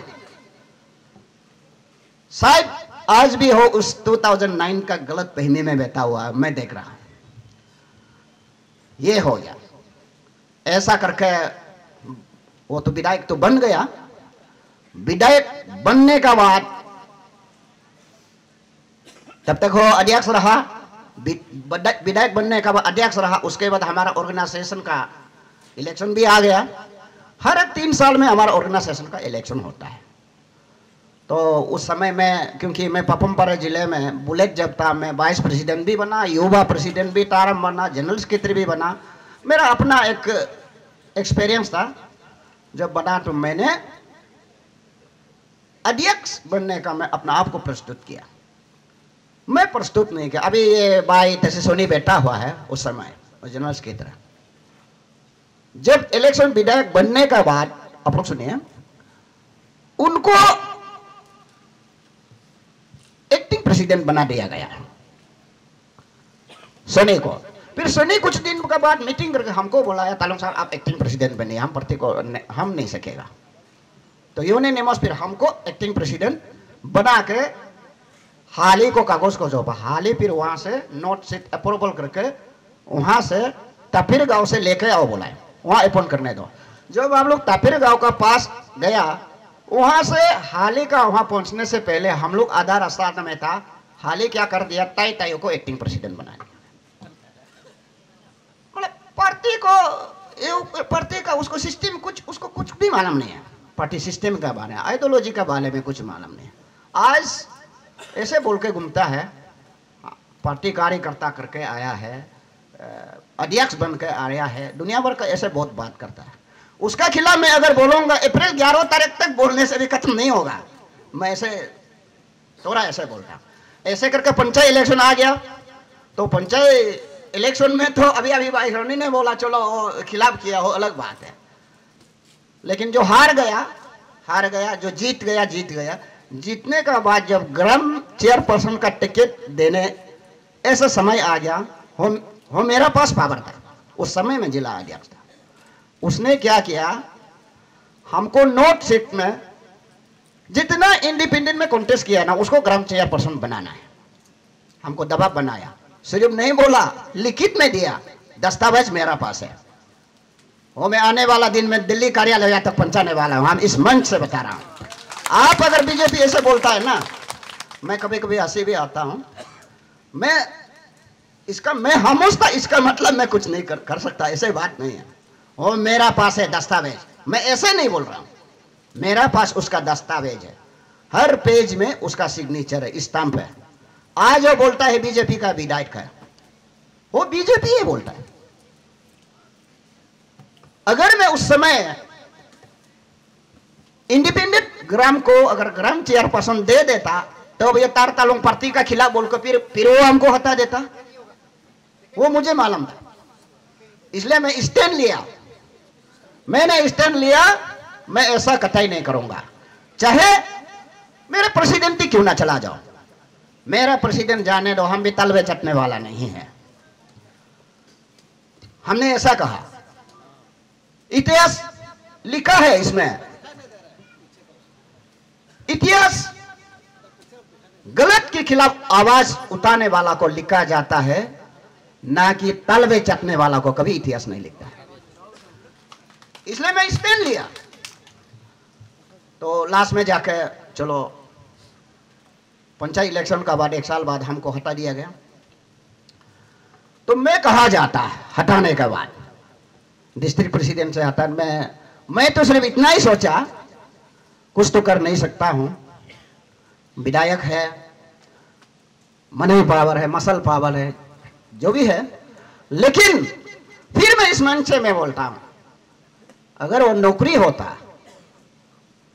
शायद आज भी हो उस 2009 का गलत पहने में बैठा हुआ मैं देख रहा हूँ। ये हो गया। ऐसा करके वो तो विधायक तो बन गया। विधायक बनने का बाद तब तक वो अध्यक्ष रहा विधायक बनने का बाद अध्यक्ष रहा उसके बाद हमारा ऑर्गेनाइजेशन का इलेक्शन भी आ गया। हर तीन साल में हमारा ऑर्गेनाइजेशन का इलेक्शन होता है। तो उस समय में, क्योंकि मैं पपमपारा ज़िले में बुलेट जब था, मैं वाइस प्रेसिडेंट भी बना, युवा प्रेसिडेंट भी तारम बना, जनरल सेक्रेटरी भी बना। मेरा अपना एक एक्सपीरियंस था, जब बना तो मैंने अध्यक्ष बनने का मैं अपना आप को प्रस्तुत किया। मैं प्रस्तुत नहीं किया। अभी ये भाई तैसे सोनी बैठा हुआ है उस समय की तरह जब इलेक्शन विधायक बनने का बाद, आप लोग सुनिए, उनको एक्टिंग प्रेसिडेंट बना दिया गया। सोनी को। फिर सोनी कुछ दिन के बाद मीटिंग करके हमको बुलाया तालुम साहब, आप एक्टिंग प्रेसिडेंट बने हम प्रति को ने- हम नहीं सकेगा। तो यूनिनिमस फिर हमको एक्टिंग प्रेसिडेंट बना के हाल को कागज़ को सौंपा हाल ही फिर वहाँ से नोट सीट अप्रूवल करके, वहाँ से तापिर गाँव से लेके आओ बोला वहाँ अपॉइंट करने दो। जब हम लोग तापिर गाँव का पास गया, वहाँ से हाली का वहाँ पहुँचने से पहले हम लोग आधा रास्ता में था। हाली क्या कर दिया? ताई ताई को एक्टिंग प्रेसिडेंट बना दिया। पार्टी को पार्टी का उसको सिस्टम कुछ, उसको कुछ भी मालूम नहीं है। पार्टी सिस्टम के बारे में आइडियोलॉजी के बारे में कुछ मालूम नहीं आज ऐसे बोल के घूमता है, पार्टी कार्यकर्ता करके आया है अध्यक्ष बन के आया है दुनिया भर का ऐसे बहुत बात करता है। उसका खिलाफ मैं अगर बोलूँगा अप्रैल ग्यारह तारीख तक बोलने से भी खत्म नहीं होगा। मैं ऐसे थोड़ा ऐसे बोलता हूँ। ऐसे करके पंचायत इलेक्शन आ गया। तो पंचायत इलेक्शन में तो अभी अभी भाई रोनी ने बोला चलो खिलाफ किया हो अलग बात है। लेकिन जो हार गया हार गया जो जीत गया जीत गया। जीतने का बाद जब ग्राम चेयरपर्सन का टिकट देने ऐसा समय आ गया। हो, हो मेरा पास पावर था। उस समय में जिला अध्यक्ष था। उसने क्या किया? हमको नोट सीट में जितना इंडिपेंडेंट में कॉन्टेस्ट किया ना, उसको ग्राम चेयरपर्सन बनाना है। हमको दबाव बनाया। सिर्फ़ नहीं बोला, लिखित में दिया, दस्तावेज़ मेरा पास है। वो मैं आने वाला दिन में दिल्ली कार्यालय तक पहुँचाने वाला हूँ। हम इस मंच से बता रहा हूँ। आप अगर बीजेपी ऐसे बोलता है ना, मैं कभी कभी हँसी भी आता हूँ। मैं इसका मैं समझता इसका मतलब मैं कुछ नहीं कर, कर सकता ऐसे बात नहीं है। वो मेरा पास है दस्तावेज़। मैं ऐसे नहीं बोल रहा हूँ। मेरा पास उसका दस्तावेज़ है। हर पेज में उसका सिग्नेचर है स्टैंप है। आज वो बोलता है बीजेपी का विधायक है। वो बीजेपी ही बोलता है। अगर मैं उस समय इंडिपेंडेंट ग्राम को अगर ग्राम चेयरपर्सन दे देता तो ये तार तालोंग पार्टी का खिलाफ बोलकर फिर फिर वो हमको हटा देता। वो मुझे मालूम था। इसलिए मैं स्टैंड लिया। मैंने स्टैंड लिया, मैं ऐसा कतई नहीं करूँगा। चाहे मेरे प्रेसिडेंट ही क्यों ना चला जाओ। मेरा प्रेसिडेंट जाने दो, हम भी तलवे चटने वाला नहीं है। हमने ऐसा कहा। इतिहास लिखा है इसमें। इतिहास गलत के खिलाफ आवाज़ उठाने वाला को लिखा जाता है। ना कि तलवे चटने वाला को कभी इतिहास नहीं लिखता। इसलिए मैं स्पेन लिया। तो लास्ट में जाकर चलो, पंचायत इलेक्शन का बाद, एक साल बाद हमको हटा दिया गया। तो मैं कहा जाता? है हटाने के बाद। डिस्ट्रिक्ट प्रेसिडेंट से हटा मैं मैं तो सिर्फ़ इतना ही सोचा, कुछ तो कर नहीं सकता हूँ। विधायक है मनी पावर है, मसल पावर है जो भी है। लेकिन फिर मैं इस मंच से मैं बोलता हूँ, अगर वो नौकरी होता,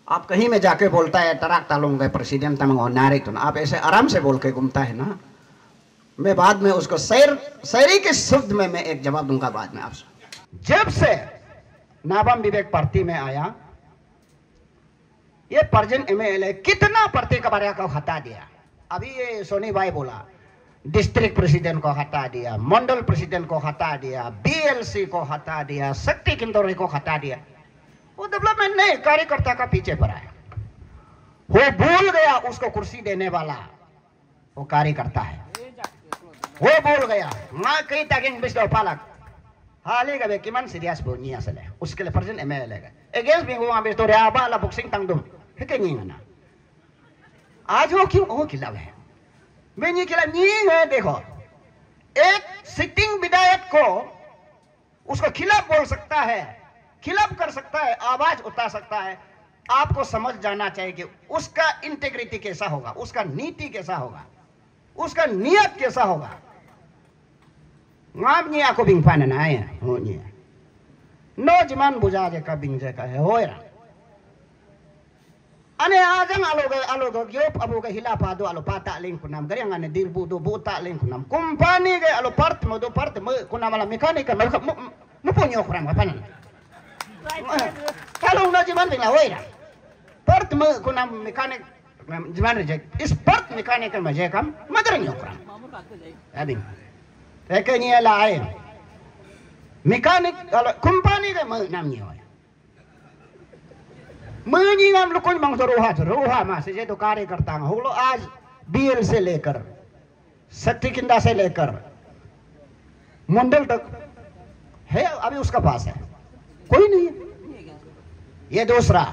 आप कहीं में जाके बोलता है तराक तालूँगा प्रेसिडेंट तमंग नारे तो आप ऐसे आराम से बोल के घूमता है ना। मैं बाद में उसको शहर शहरी के शब्द में मैं एक जवाब दूँगा बाद में आपसे। जब से नाबाम विवेक पार्टी में आया, ये परजन एमएलए कितना प्रत्येक को हटा दिया। अभी ये सोनी भाई बोला डिस्ट्रिक्ट प्रेसिडेंट को हटा दिया मंडल प्रेसिडेंट को हटा दिया बीएलसी को हटा दिया शक्ति किंदौरी को हटा दिया वो डेवलपमेंट नहीं कार्यकर्ता का पीछे पड़ा है वो भूल गया उसको कुर्सी देने वाला वो कार्यकर्ता है वो भूल गया माँ कई तागिंग बिस्लो पालक हाले गबे किमान सीरियस बो नी असले उसके लिए प्रेजेंट एमएलए का अगेंस्ट भी वो बिस्तो रे बाला बुक्सिंग तंगदुम हेके नी ना आज वो क्यों वो खिलाफ है मैं ये खिलाफ नहीं है, देखो। एक सिटिंग विधायक को उसको खिलाफ बोल सकता है, खिलाफ कर सकता है, आवाज़ उठा सकता है। आपको समझ जाना चाहिए कि उसका इंटेग्रिटी कैसा होगा, उसका नीति कैसा होगा, उसका नियत कैसा होगा। pan na ya ho ni no jiman buja je ka bing je ka he ho ya ane ajang alo ga alo ga yop abu ga hila pa do alo pata ling kunam. Gari ngane dir bu do bu ta ling kunam. Kumpani ga alo part mo do part mo kunam ala mekanika mo mo punyo kuram kapan kalau na jiman bing lawai ra part mo kunam mekanik jiman reject is part mekanik ma je kam madrang yo kuram abin Rekanya lain. Mekanik kalau kumpani ga mo nam nyo menyingam लुकुन मंग रोहा रोहा मा से तो कार्य करता हूँ लो आज BL से लेकर सत्ती किंदा से लेकर मंडल तक है अभी उसका पास है कोई नहीं ये दूसरा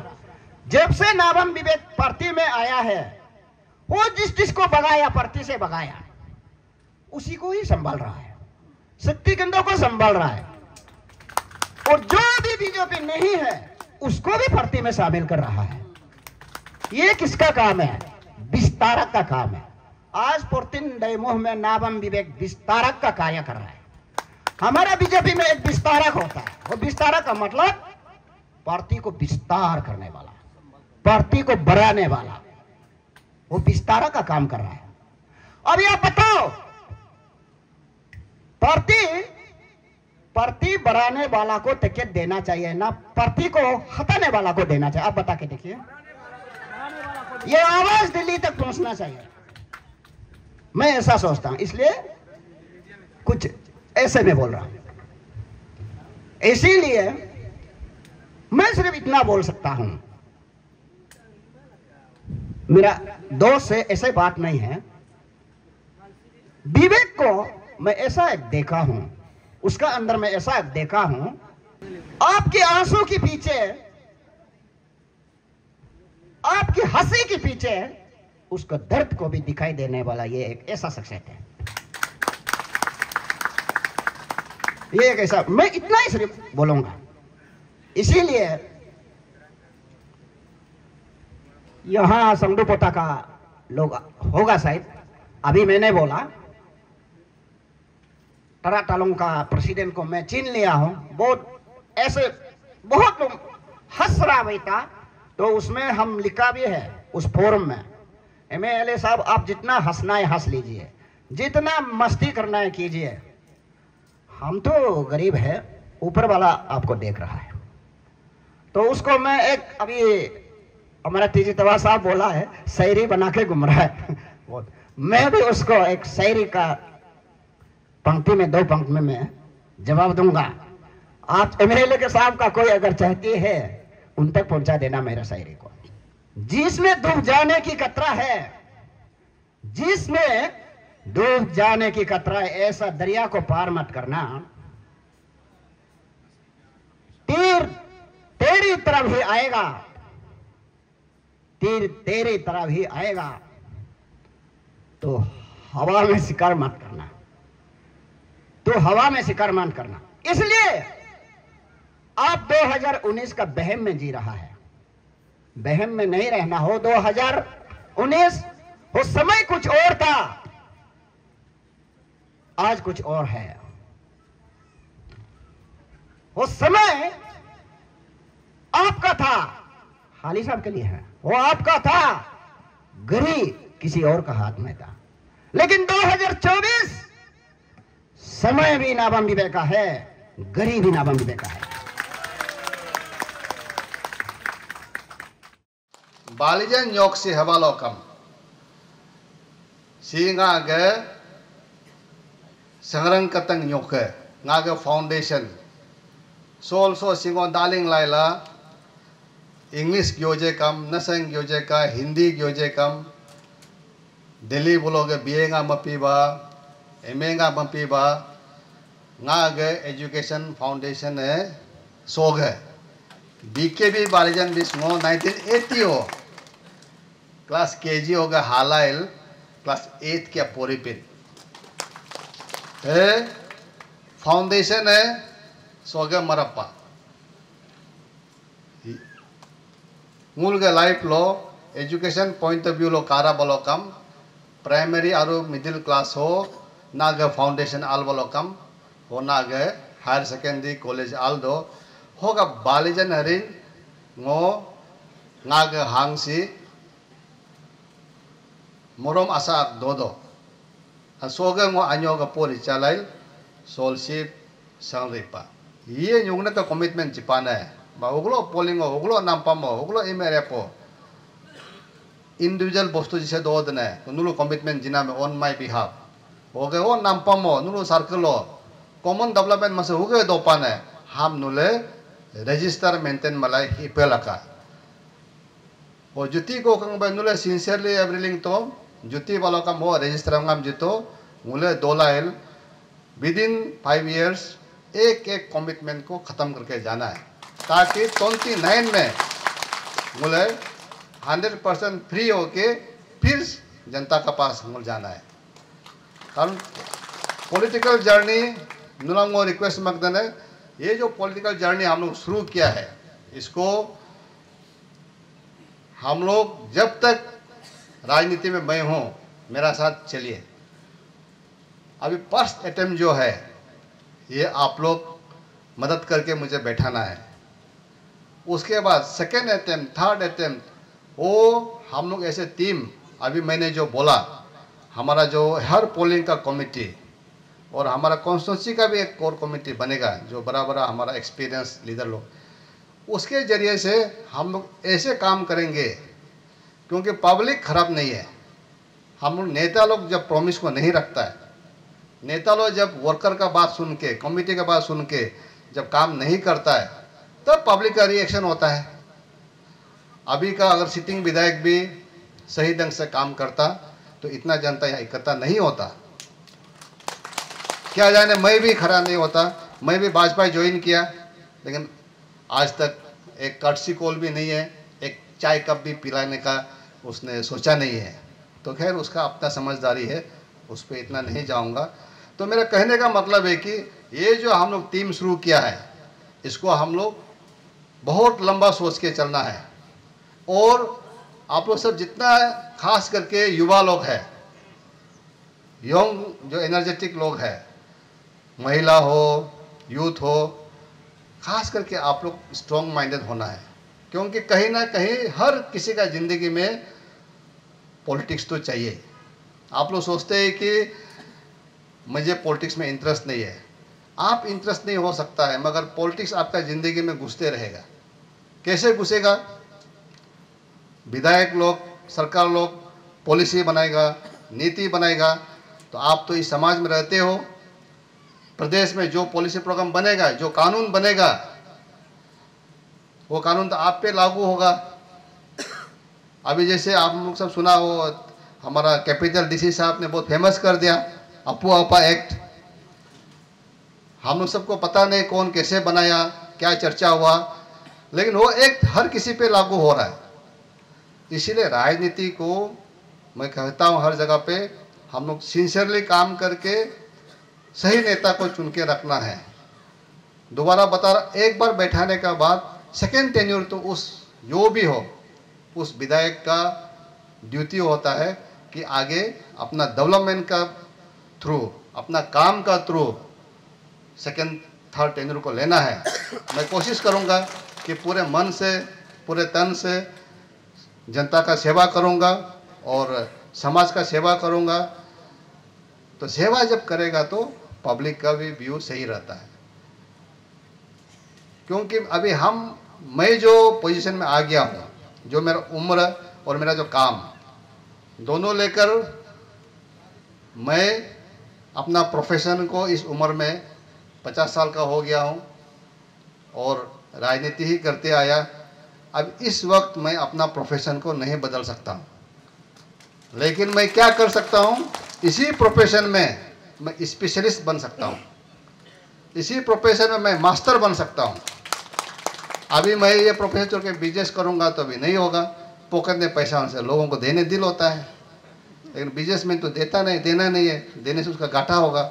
जब से नावम विवेक पार्टी में आया है वो जिस जिसको भगाया पार्टी से भगाया उसी को ही संभाल रहा है सत्ती किंदो को संभाल रहा है और जो भी बीजेपी नहीं है उसको भी भर्ती में शामिल कर रहा है। ये किसका काम है? विस्तारक का काम है। आज पुरतिन दैमोह में नाबम विवेक विस्तारक का कार्य कर रहा है। हमारा बीजेपी में एक विस्तारक होता है। वो विस्तारक का मतलब पार्टी को विस्तार करने वाला, पार्टी को बढ़ाने वाला। वो विस्तारक का काम कर रहा है। अब यह बताओ, पार्टी पार्टी बढ़ाने वाला को टिकट देना चाहिए, ना पार्टी को हटाने वाला को देना चाहिए। आप बता के देखिए। ये आवाज़ दिल्ली तक पहुँचना चाहिए। मैं ऐसा सोचता हूँ। इसलिए कुछ ऐसे में बोल रहा हूँ। इसीलिए मैं सिर्फ़ इतना बोल सकता हूँ। मेरा दोस्त से ऐसे बात नहीं है। विवेक को मैं ऐसा एक देखा हूँ। उसका अंदर में ऐसा देखा हूँ, आपके आँसू के पीछे, आपकी हँसी के पीछे, उसको दर्द को भी दिखाई देने वाला ये एक ऐसा शख्सियत है। ये एक ऐसा, मैं इतना ही सिर्फ़ बोलूँगा। इसीलिए यहाँ संडू पोता का लोग होगा शायद, अभी मैंने बोला टरा टालों का प्रेसिडेंट को मैं चीन लिया हूँ बहुत ऐसे बहुत हंस रहा बेटा तो उसमें हम लिखा भी है उस फोरम में एम एल साहब आप जितना हंसना है हंस लीजिए जितना मस्ती करना है कीजिए हम तो गरीब है ऊपर वाला आपको देख रहा है तो उसको मैं एक अभी हमारा तीजी तवा साहब बोला है शायरी बना के घूम रहा है मैं भी उसको एक शायरी का पंक्ति में, दो पंक्ति में मैं जवाब दूँगा। आप एमएलए के साहब का कोई अगर चाहती है, उन तक पहुँचा देना मेरा शायरी को। जिसमें डूब जाने की कतरा है, जिसमें डूब जाने की कतरा है, ऐसा दरिया को पार मत करना। तीर तेरी तरफ़ ही आएगा। तीर तेरी तरफ़ ही आएगा। तो हवा में शिकार मत करना। तो हवा में शिकार मत करना। इसलिए आप 2019 का बहम में जी रहा है। बहम में नहीं रहना हो 2019 वो समय कुछ और था। आज कुछ और है। वो समय आपका था। हाली साहब के लिए है। वो आपका था। गरी किसी और का हाथ में था। लेकिन 2024 समय भी नाबम विवेक का है गरीब भी नाबम विवेक का है। बालिजन योग से हवालो कम। सीगा गे संग्रंग कतंग योग के नागे फाउंडेशन। सोल सो सिंगो दालिंग लाइला इंग्लिश योजे कम, नसंग योजे का, हिंदी योजे कम। दिल्ली बोलोगे बीएगा मपीबा। Ba, MA nga mapi ba. Nga ge education foundation e so ge. BKB 1980 हो क्लास केजी होगा हालाइल क्लास एट क्या पोरीपिन है फाउंडेशन है सोगा मरप्पा मूल के लाइफ लो एजुकेशन पॉइंट ऑफ़ व्यू लो कारा बलो कम प्राइमरी और मिडिल क्लास हो Naga Foundation Albalokam, ho Naga Higher Secondary College Aldo, hoga Balijan Harin, ngo Naga Hangsi, Morom Asa Dodo, Asoga ngo Anyoga Poli Chalail, Solship sangripa Iya nyungna ka komitmen Jepang ba oglo polingo, oglo nampamo, oglo imerepo, individual bostu jise dodne, nulu komitmen jiname on my behalf. होगे हो नाम नुरु सार्कलो common development मैं हूगे दोपाने हम नुले register maintain मलाई इपेल का हो जुटी को कंग नुले सिंसियरली एवरीलिंग तो जुटी वालों का मो रजिस्टर हम जितो मुले दो लाइल विद इन फाइव ईयर्स एक एक कमिटमेंट को खत्म करके जाना है ताकि ट्वेंटी नाइन में मुले हंड्रेड परसेंट फ्री होके फिर जनता का पास मुल जाना है कारण पॉलिटिकल जर्नी नुलंगो रिक्वेस्ट मकदन है ये जो पॉलिटिकल जर्नी हम लोग शुरू किया है, इसको हम लोग जब तक राजनीति में मैं हूँ, मेरा साथ चलिए। अभी फ़र्स्ट अटेम्प्ट जो है, ये आप लोग मदद करके मुझे बैठाना है। उसके बाद सेकेंड अटेम्प्ट थर्ड अटेम्प्ट वो हम लोग ऐसे टीम अभी मैंने जो बोला हमारा जो हर पोलिंग का कमेटी और हमारा कॉन्स्टिट्यूंसी का भी एक कोर कमेटी बनेगा, जो बड़ा बड़ा हमारा एक्सपीरियंस लीडर लोग। उसके ज़रिए से हम लोग ऐसे काम करेंगे, क्योंकि पब्लिक खराब नहीं है। हम लोग नेता लोग जब प्रॉमिस को नहीं रखता है, नेता लोग जब वर्कर का बात सुन के कमेटी का बात सुन के जब काम नहीं करता है, तब पब्लिक का रिएक्शन होता है। अभी का अगर सिटिंग विधायक भी सही ढंग से काम करता तो इतना जनता यहाँ इकट्ठा नहीं होता। क्या जाने, मैं भी खड़ा नहीं होता। मैं भी भाजपा ज्वाइन किया, लेकिन आज तक एक कर्सी कॉल भी नहीं है, एक चाय कप भी पिलाने का उसने सोचा नहीं है। तो खैर, उसका अपना समझदारी है, उस पर इतना नहीं जाऊँगा। तो मेरा कहने का मतलब है कि ये जो हम लोग टीम शुरू किया है, इसको हम लोग बहुत लंबा सोच के चलना है। और आप लोग सब जितना खास करके युवा लोग हैं, यंग जो एनर्जेटिक लोग हैं, महिला हो यूथ हो, खास करके आप लोग स्ट्रॉन्ग माइंडेड होना है। क्योंकि कहीं ना कहीं हर किसी का ज़िंदगी में पॉलिटिक्स तो चाहिए। आप लोग सोचते हैं कि मुझे पॉलिटिक्स में इंटरेस्ट नहीं है। आप इंटरेस्ट नहीं हो सकता है, मगर पॉलिटिक्स आपका ज़िंदगी में घुसते रहेगा। कैसे घुसेगा? विधायक लोग, सरकार लोग पॉलिसी बनाएगा, नीति बनाएगा तो आप तो इस समाज में रहते हो। प्रदेश में जो पॉलिसी प्रोग्राम बनेगा, जो कानून बनेगा, वो कानून तो आप पे लागू होगा। अभी जैसे आप लोग सब सुना हो, हमारा कैपिटल डीसी साहब ने बहुत फ़ेमस कर दिया, अपू अपा एक्ट हम लोग सबको पता नहीं कौन कैसे बनाया, क्या चर्चा हुआ, लेकिन वो एक्ट हर किसी पे लागू हो रहा है। इसीलिए राजनीति को मैं कहता हूँ हर जगह पे हम लोग सिंसियरली काम करके सही नेता को चुन के रखना है। दोबारा बता रहा, एक बार बैठाने का बाद सेकेंड टेन्यूर तो उस जो भी हो, उस विधायक का ड्यूटी होता है कि आगे अपना डेवलपमेंट का थ्रू अपना काम का थ्रू सेकेंड थर्ड टेन्यूर को लेना है। मैं कोशिश करूँगा कि पूरे मन से, पूरे तन से जनता का सेवा करूँगा और समाज का सेवा करूँगा तो सेवा जब करेगा तो पब्लिक का भी व्यू सही रहता है। क्योंकि अभी हम, मैं जो पोजीशन में आ गया हूँ, जो मेरा उम्र और मेरा जो काम, दोनों लेकर मैं अपना प्रोफेशन को इस उम्र में पचास साल का हो गया हूँ और राजनीति ही करते आया। अब इस वक्त मैं अपना प्रोफेशन को नहीं बदल सकता हूँ। लेकिन मैं क्या कर सकता हूँ? इसी प्रोफेशन में मैं स्पेशलिस्ट बन सकता हूँ। इसी प्रोफेशन में मैं मास्टर बन सकता हूँ। अभी मैं ये प्रोफेशन छोड़ के बिज़नेस करूँगा तो अभी नहीं होगा। पॉकेट में पैसा उनसे लोगों को देने दिल होता है। लेकिन बिज़नेस में तो देता नहीं, देना नहीं है। देने से उसका घाटा होगा।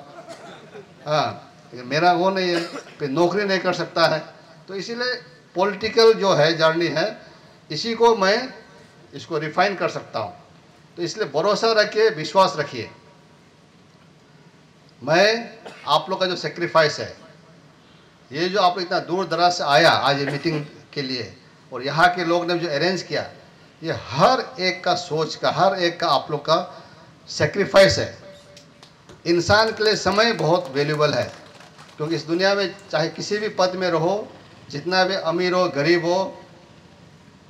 हाँ लेकिन मेरा वो नहीं है फिर नौकरी नहीं कर सकता है। तो इसीलिए पॉलिटिकल जो है जर्नी है, इसी को मैं इसको रिफाइन कर सकता हूँ। तो इसलिए भरोसा रखिए, विश्वास रखिए। मैं आप लोग का जो सेक्रीफाइस है, ये जो आप लोग इतना दूर दराज से आया आज ये मीटिंग के लिए, और यहाँ के लोग ने जो अरेंज किया, ये हर एक का सोच का, हर एक का आप लोग का सेक्रीफाइस है। इंसान के लिए समय बहुत वैल्यूबल है, क्योंकि इस दुनिया में चाहे किसी भी पद में रहो जितना भी अमीर हो, गरीब हो,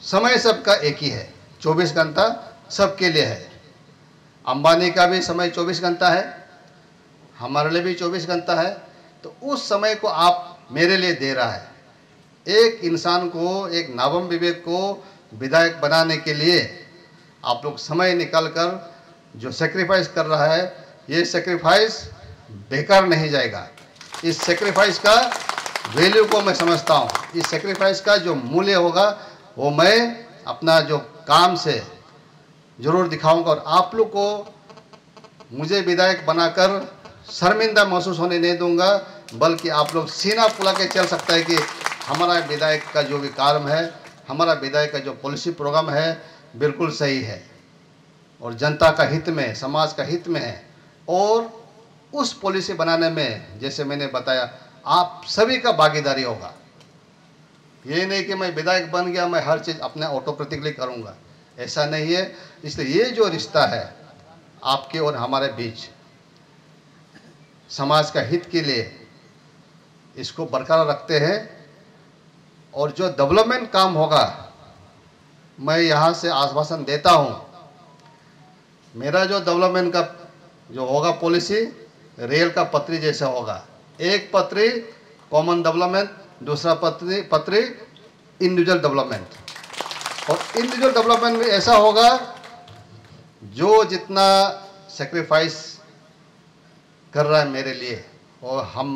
समय सबका एक ही है। 24 घंटा सबके लिए है। अंबानी का भी समय 24 घंटा है, हमारे लिए भी 24 घंटा है। तो उस समय को आप मेरे लिए दे रहा है। एक इंसान को, एक नावम विवेक को विधायक बनाने के लिए आप लोग समय निकाल कर जो सेक्रीफाइस कर रहा है, ये सेक्रीफाइस बेकार नहीं जाएगा। इस सेक्रीफाइस का वैल्यू को मैं समझता हूँ। इस सेक्रीफाइस का जो मूल्य होगा, वो मैं अपना जो काम से ज़रूर दिखाऊँगा और आप लोग को मुझे विधायक बनाकर शर्मिंदा महसूस होने नहीं दूँगा, बल्कि आप लोग सीना फुला के चल सकता है कि हमारा विधायक का जो भी कार्य है, हमारा विधायक का जो पॉलिसी प्रोग्राम है, बिल्कुल सही है। और जनता का हित में, समाज का हित में है। और उस पॉलिसी बनाने में, जैसे मैंने बताया आप सभी का भागीदारी होगा। ये नहीं कि मैं विधायक बन गया, मैं हर चीज़ अपने ऑटो ऑटोक्रेटिकली करूँगा। ऐसा नहीं है। इसलिए ये जो रिश्ता है, आपके और हमारे बीच, समाज का हित के लिए, इसको बरकरार रखते हैं। और जो डेवलपमेंट काम होगा, मैं यहाँ से आश्वासन देता हूँ। मेरा जो डेवलपमेंट का जो होगा पॉलिसी रेल का पत्री जैसा होगा। एक पत्री कॉमन डेवलपमेंट दूसरा पत्री पत्री इंडिविजुअल डेवलपमेंट और इंडिविजुअल डेवलपमेंट में ऐसा होगा, जो जितना सेक्रीफाइस कर रहा है मेरे लिए, और हम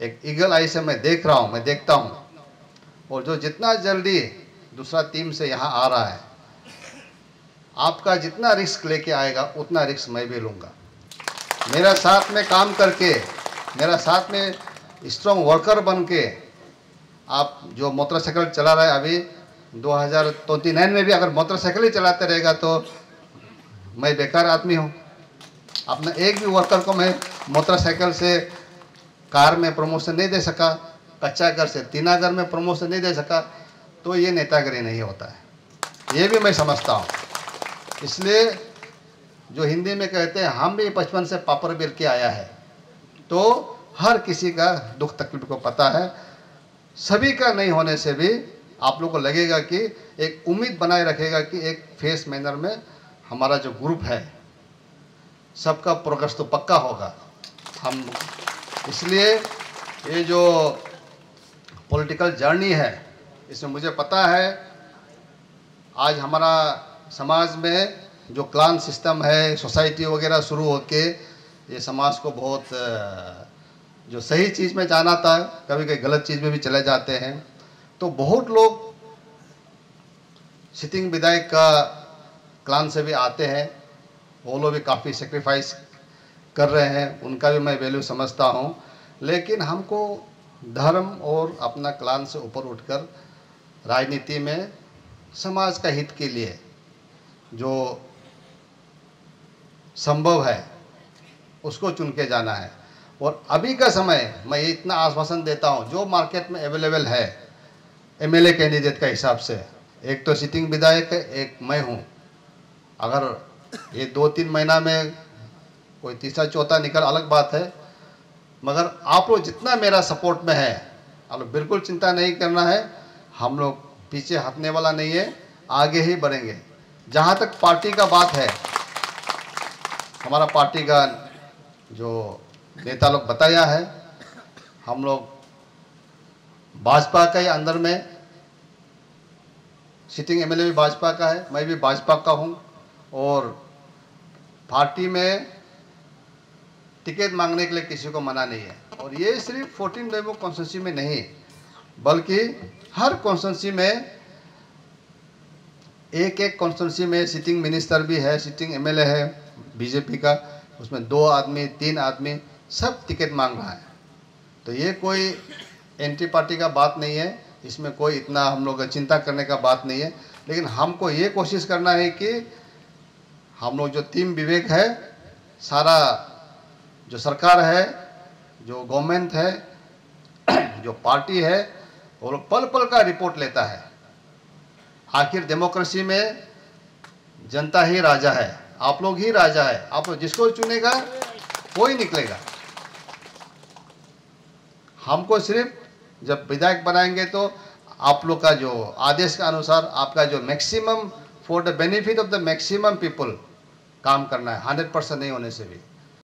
एक ईगल आई से मैं देख रहा हूँ, मैं देखता हूँ, और जो जितना जल्दी दूसरा टीम से यहाँ आ रहा है, आपका जितना रिस्क लेके आएगा, उतना रिस्क मैं भी लूँगा। मेरा साथ में काम करके मेरा साथ में स्ट्रॉन्ग वर्कर बन के आप जो मोटरसाइकिल चला रहे अभी 2029 में भी अगर मोटरसाइकिल ही चलाते रहेगा तो मैं बेकार आदमी हूँ। अपना एक भी वर्कर को मैं मोटरसाइकिल से कार में प्रमोशन नहीं दे सका, कच्चा घर से तीना घर में प्रमोशन नहीं दे सका तो ये नेतागिरी नहीं होता है। ये भी मैं समझता हूँ। इसलिए जो हिंदी में कहते हैं, हम भी बचपन से पापड़ बेल के आया है। तो हर किसी का दुख तकलीफ़ को पता है। सभी का नहीं होने से भी आप लोग को लगेगा कि एक उम्मीद बनाए रखेगा कि एक फेस मैनर में हमारा जो ग्रुप है, सबका प्रोग्रेस तो पक्का होगा। हम इसलिए ये जो पॉलिटिकल जर्नी है, इसमें मुझे पता है, आज हमारा समाज में जो क्लान सिस्टम है, सोसाइटी वगैरह शुरू होके ये समाज को बहुत जो सही चीज़ में जाना था, कभी कभी गलत चीज़ में भी चले जाते हैं। तो बहुत लोग सिटिंग विधायक का क्लान से भी आते हैं। वो लोग भी काफ़ी सेक्रीफाइस कर रहे हैं, उनका भी मैं वैल्यू समझता हूँ। लेकिन हमको धर्म और अपना क्लान से ऊपर उठकर राजनीति में, समाज का हित के लिए जो संभव है उसको चुन के जाना है। और अभी का समय, मैं ये इतना आश्वासन देता हूँ, जो मार्केट में अवेलेबल है एमएलए कैंडिडेट का हिसाब से, एक तो सिटिंग विधायक है, एक मैं हूँ। अगर ये दो तीन महीना में कोई तीसरा, चौथा निकल, अलग बात है। मगर आप लोग जितना मेरा सपोर्ट में है, आप लोग बिल्कुल चिंता नहीं करना है, हम लोग पीछे हटने वाला नहीं है, आगे ही बढ़ेंगे। जहाँ तक पार्टी का बात है, हमारा पार्टी का जो नेता लोग बताया है, हम लोग भाजपा का अंदर में, सिटिंग एमएलए भी भाजपा का है, मैं भी भाजपा का हूँ, और पार्टी में टिकट मांगने के लिए किसी को मना नहीं है। और ये सिर्फ़ फोर्टीन डेमो कॉन्स्टेंसी में नहीं, बल्कि हर कॉन्स्टेंसी में एक एक कॉन्स्टेंसी में सिटिंग मिनिस्टर भी है, सिटिंग एमएलए है, बीजेपी का उसमें दो आदमी, तीन आदमी सब टिकट मांग रहा है। तो ये कोई एंटी पार्टी का बात नहीं है। इसमें कोई इतना हम लोग चिंता करने का बात नहीं है। लेकिन हमको ये कोशिश करना है कि हम लोग जो टीम विवेक है, सारा जो सरकार है, जो गवर्नमेंट है, जो पार्टी है, वो लोग पल पल का रिपोर्ट लेता है। आखिर डेमोक्रेसी में जनता ही राजा है। आप लोग ही राजा है। आप लोग जिसको चुनेगा वो ही निकलेगा। हमको सिर्फ़ जब विधायक बनाएँगे तो आप लोग का जो आदेश के अनुसार आपका जो maximum for the benefit of the maximum people काम करना है। हंड्रेड परसेंट नहीं होने से भी।